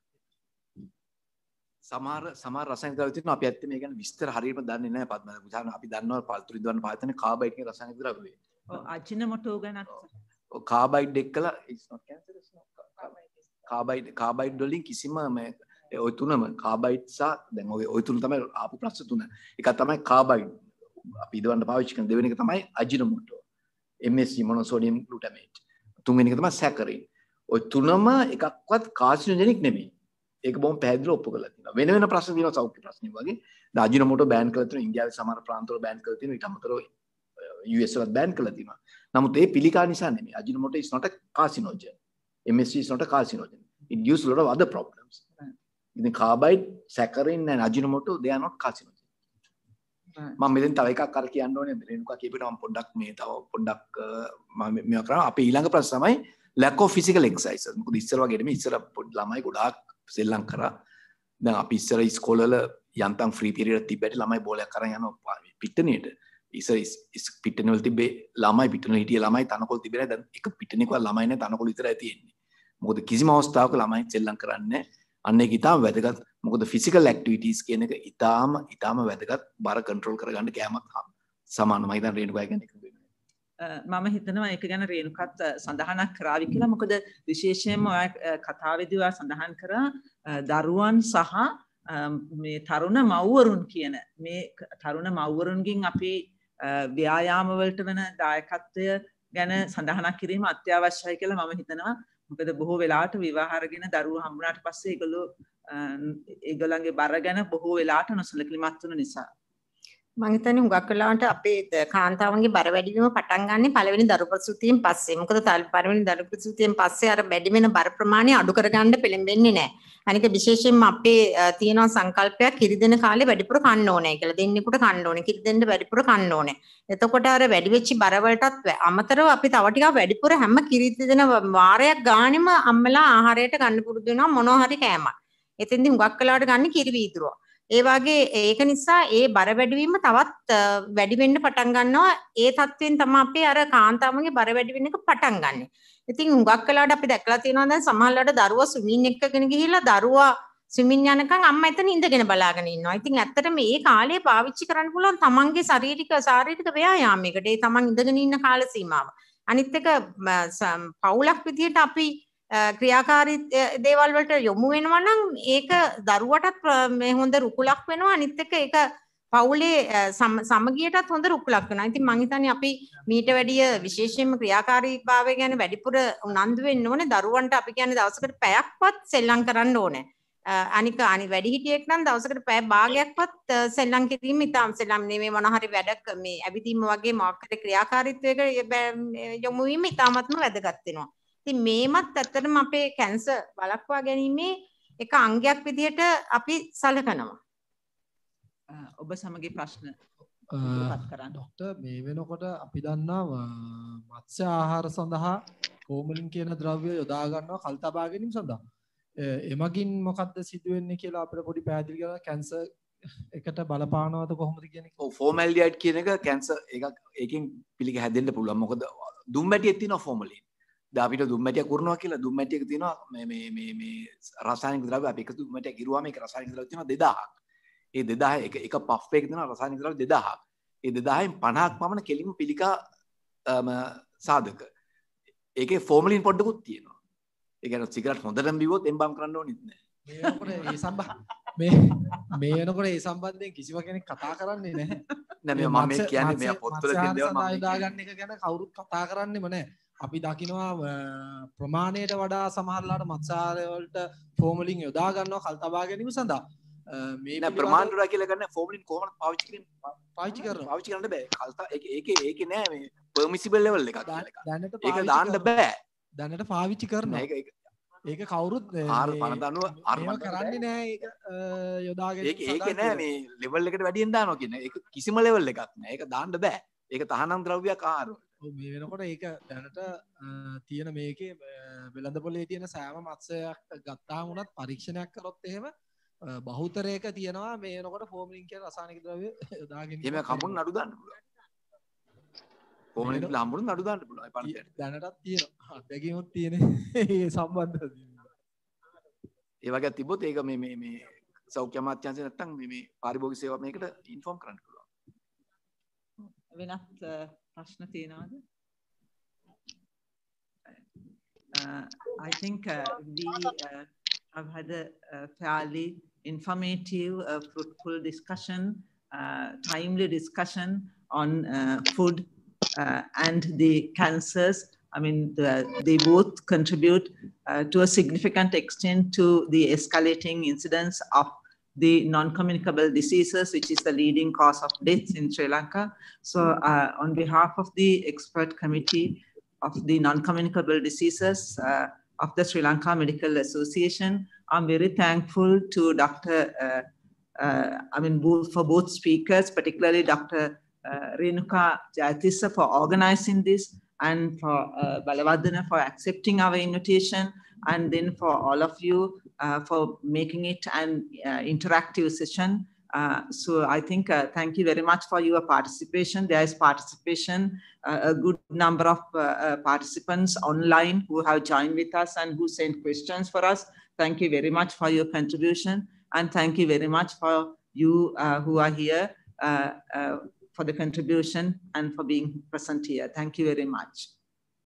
සමහර සමහර රසායනික ද්‍රව්‍ය තියෙනවා අපි ඇත්තට මේ ගැන විස්තර හරියටම දන්නේ නැහැ පද්ම. උදාහරණ අපි දන්නවා පළතුරු ඉදවන්න පාවිච්චි කරන කාබයිඩ් කියන රසායනික ද්‍රව්‍යය. ඔව් අජිනමොටෝ ගැන කාබයිඩ් එක්කලා it's not cancerous no carbide carbide වලින් කිසිම මේ ඔය තුනම කාබයිඩ් සහ දැන් ඔය ඔය තුන තමයි ආපු ප්‍රශ්න තුන. එකක් තමයි කාබයිඩ් අපි ඉදවන්න පාවිච්චි කරන දෙවෙනි එක තමයි අජිනමොටෝ MSG මොනෝසෝඩියම් ග්ලූටමේට්. තුන්වෙනි එක තමයි සැකරින්. ඔය තුනම එකක්වත් කාසිනෝජෙනික් නෙමෙයි. ඒක බොහොම පැහැදිලිව ඔප්පු කරලා තියෙනවා. වෙන වෙන ප්‍රශ්න තියෙනවා සෞඛ්‍ය ප්‍රශ්න වගේ. අජිනමොටෝ බෑන් කරලා තියෙනවා. ඉන්දියාවේ සමහර ප්‍රාන්තවල බෑන් කරලා තියෙනවා. ඊට අමතරව US වලත් බෑන් කරලා තියෙනවා. නමුත් ඒ පිළිකා නිසා නෙමෙයි. Ajinomoto is not a carcinogen. MSG is not a carcinogen. It gives a lot of other problems. ඉතින් carbide, saccharin and Ajinomoto they are not carcinogen. මම මෙතෙන් තව එකක් අර කියන්න ඕනේ රේණුකා කියපේට මම පොඩ්ඩක් මේ තව පොඩ්ඩක් මම මේවා කරා අපේ ඊළඟ ප්‍රශ්න තමයි lack of physical exercise. මොකද ඉස්සර වගේ නෙමෙයි ඉස්සර ළමයි ගොඩාක් සෙල්ලම් කරා. දැන් අපි ඉස්සර ඉස්කෝලවල යන්තම් ෆ්‍රී පීරියඩ් තිබ්බට ළමයි බෝලයක් අරන් යනවා පිට්ටනියට. ඉස්සර පිට්ටනවල තිබ්බේ ළමයි පිට්ටන හිටිය ළමයි තනකොළ තිබෙන්නේ දැන් එක පිට්ටනියක ළමයි නේ තනකොළ විතරයි තියෙන්නේ. මොකද කිසිම අවස්ථාවක ළමයි සෙල්ලම් කරන්නේ අන්න ඒක ඉතාම වැදගත්. මොකද ෆිසිකල් ඇක්ටිවිටීස් කියන එක ඉතාම ඉතාම වැදගත් බර කන්ට්‍රෝල් කරගන්න කෑමත් සමානමයි දැන් රේණුකා ගැන එකතු වෙනවා. මම හිතනවා ඒක ගැන රේණුකත් සඳහනක් කරાવી කියලා මොකද විශේෂයෙන්ම ඔය කතාවේදී ඔයා සඳහන් කරා දරුවන් සහ මේ තරුණ මව්වරුන් කියන මේ තරුණ මව්වරුන්ගෙන් අපි ව්‍යායාමවලට වෙන දායකත්වය ගැන සඳහනක් කිරීම අත්‍යවශ්‍යයි කියලා මම හිතනවා. මොකද බොහෝ වෙලාට විවාහරගෙන දරුව හම්බුනාට පස්සේ ඒගොල්ලෝ ඒගොල්ලන්ගේ බර ගැන බොහෝ වෙලාට නොසලකලිමත් වුන නිසා. මම හිතන්නේ හුඟක් වෙලාවට අපේ කාන්තාවන්ගේ බර වැඩි වීම පටන් ගන්න පළවෙනි දරු ප්‍රසූතියෙන් පස්සේ. මොකද පළවෙනි දරු ප්‍රසූතියෙන් පස්සේ අර වැඩි වෙන බර ප්‍රමාණය අඩු කරගන්න පෙළඹෙන්නේ නැහැ. අනික විශේෂයෙන්ම අපේ තියෙනවා සංකල්පයක් කිරි දෙන කාලේ වැඩිපුර කන්න ඕනේ කියලා. දෙන්නෙකුට කන්න ඕනේ. කිරි දෙන්න වැඩිපුර කන්න ඕනේ. එතකොට අර වැඩි වෙච්ච බර වලටත් අමතරව අපි තව ටිකක් වැඩිපුර හැම කිරි දෙන වාරයක් ගානෙම අම්මලා ආහාරයට ගන්න පුරුදු වෙනවා මොනවා හරි කෑමක්. එතෙන්දී හුඟක් වෙලාවට ගන්න කිරි වීදුරුව. ඒ වගේ ඒක නිසා ඒ බර වැඩිවීම තවත් වැඩි වෙන්න පටන් ගන්නවා ඒ තත්වෙන් තමයි අපේ අර කාන්තාවගේ බර වැඩි වෙන එක පටන් ගන්නෙ. ඉතින් හුඟක් වෙලාවට අපි දැක්ලා තියෙනවා දැන් සමහරවිට දරුවා ස්විමින් එකගෙන ගිහිල්ලා දරුවා ස්විමින් යනකම් අම්මා එතන ඉඳගෙන බලාගෙන ඉන්නවා. ඉතින් ඇත්තටම මේ කාලේ පාවිච්චි කරන්න පුළුවන් තමන්ගේ ශාරීරික ශාරීරික ව්‍යායාමයකට. ඒ තමන් ඉඳගෙන ඉන්න කාල සීමාව. අනිත් එක පවුලක් විදිහට අපි ක්‍රියාකාරී දේවල් වලට යොමු වෙනවා නම් ඒක දරුවටත් මේ හොඳ රුකුලක් වෙනවා අනිත් එක ඒක පවුලේ සමගියටත් හොඳ රුකුලක් වෙනවා. ඉතින් මං හිතන්නේ අපි මීට වැඩිය විශේෂයෙන්ම ක්‍රියාකාරීභාවය ගැන වැඩිපුර උනන්දු වෙන්න ඕනේ. දරුවන්ට අපි කියන්නේ දවසකට පැයක්වත් සෙල්ලම් කරන්න ඕනේ. අනික අනි වැඩිහිටියෙක් නම් දවසකට පැය භාගයක්වත් සෙල්ලම් කිරීම ඉතාම සෙල්ලම් නෙමෙයි මොන හරි වැඩක් මේ ඇවිදීම වගේ මොකක් හරි ක්‍රියාකාරීත්වයක යොමු වීම ඉතාමත්ම වැදගත් වෙනවා. ඉතින් මේමත් ඇත්තටම අපේ කැන්සර් වළක්වා ගැනීමේ එක අංගයක් විදිහට අපි සලකනවා. ඔබ සමග ප්‍රශ්න ඩොක්ටර් මේ වෙනකොට අපි දන්නා මත්ස්‍ය ආහාර සඳහා කෝමලින් කියන ද්‍රව්‍ය යොදා ගන්නවා කල් තබා ගැනීම සඳහා. එමගින් මොකක්ද සිදුවෙන්නේ කියලා අපිට පොඩි පැහැදිලි කරලා කැන්සර් එකට බලපානවද කොහොමද කියන එක? ඔව් ෆෝමල්ඩිහයිඩ් කියන එක කැන්සර් එකක් ඒකෙන් පිළිග හැදෙන්න පුළුවන්. මොකද දුම්බැටියක් තියෙනවා ෆෝමලින්. අපිට දුම්මැටිය කරනවා කියලා දුම්මැටියක තියෙනවා මේ මේ මේ රසායනික ද්‍රව්‍ය අපි එක දුම්මැටියක් ගිරුවාම ඒක රසායනික ද්‍රව්‍ය තියෙනවා 2000ක්. ඒ 2000 එක එක පෆ් එකක තියෙනවා රසායනික ද්‍රව්‍ය 2000ක්. ඒ 2000න් 50ක් පමණ කෙලින්ම පිළිකා සාධක. ඒකේ ෆෝමලින් පොඩ්ඩකුත් තියෙනවා. ඒ කියන්නේ සිගරට් හොඳටම බිව්වොත් එම්බම් කරන්න ඕනෙත් නෑ. මේ වෙනකොට ඒ සම්බ මේ මේ වෙනකොට ඒ සම්බන්ධයෙන් කිසිම කෙනෙක් කතා කරන්නේ නැහැ. නෑ මේ මම මේ කියන්නේ මේ පොත්වල තියෙන දේවල් මම සඳහා ගන්න එක ගැන කවුරුත් කතා කරන්නෙම නැහැ. අපි දකිනවා ප්‍රමාණයට වඩා සමහරලාට මත්සාරය වලට ෆෝමලින් යොදා ගන්නවා කල් තබා ගැනීම සඳහා. මේ ප්‍රමාණ්ඩුරා කියලා ගන්න ෆෝමලින් පාවිච්චි කරන්නේ? පාවිච්චි කරනවා. පාවිච්චි කරන්න බෑ. කල්තා ඒකේ ඒකේ නෑ මේ පර්මිසිබල් ලෙවල් එකක්. දැනට ඒක දාන්න බෑ. දැනට පාවිච්චි කරනවා. ඒක ඒක කවුරුත් ආර පනත අනුව අර්ම කරන්නේ නෑ යොදාගෙන ඒක නෑ මේ ලෙවල් එකට වැඩියෙන් දානවා කියන ඒක කිසිම ලෙවල් එකක් නෑ ඒක දාන්න බෑ ඒක තහනම් ද්‍රව්‍යයක් ආහාර මේ වෙනකොට ඒක දැනට තියෙන මේකේ වෙළඳ පොලේ තියෙන සෑම මත්සයක් ගත්තාම වුණත් පරීක්ෂණයක් කරොත් එහෙම බහුතරයක තියෙනවා මේ වෙනකොට ෆෝමින් කියන රසායනික ද්‍රව්‍ය යොදාගෙන එහෙම කමුන් අඩු දාන්න පුළුවන්. කොමන හම්බුරු නඩු දාන්න පුළුවන්. පන්තියට. දැනටත් තියෙන අත්දැකීමක් තියෙන ඒ සම්බන්ධ ඒ වගේ තිබොත් ඒක මේ මේ මේ සෞඛ්‍ය අමාත්‍යාංශය නැත්තම් මේ මේ පාරිභෝගික සේවා මේකට ඉන්ෆෝම් කරන්න පුළුවන්. වෙනත් ප්‍රශ්න තියෙනවද Uh, I think uh, we uh, have had a, a fairly informative, uh, fruitful discussion, uh, timely discussion on uh, food uh, and the cancers. I mean, the, they both contribute uh, to a significant extent to the escalating incidence of the non-communicable diseases, which is the leading cause of death in Sri Lanka. So uh, on behalf of the expert committee of the non-communicable diseases uh, of the Sri Lanka Medical Association, I'm very thankful to Dr. Uh, uh, I mean, for both speakers, particularly Dr uh, Renuka Jayatissa for organizing this and for uh, Balawardhana for accepting our invitation and then for all of you uh, for making it an uh, interactive session. Uh, so I think thank you very much for your participation. There is participation, a good number of participants online who have joined with us and who sent questions for us. Thank you very much for your contribution. And thank you very much for you uh, who are here uh, uh, for the contribution and for being present here. Thank you very much.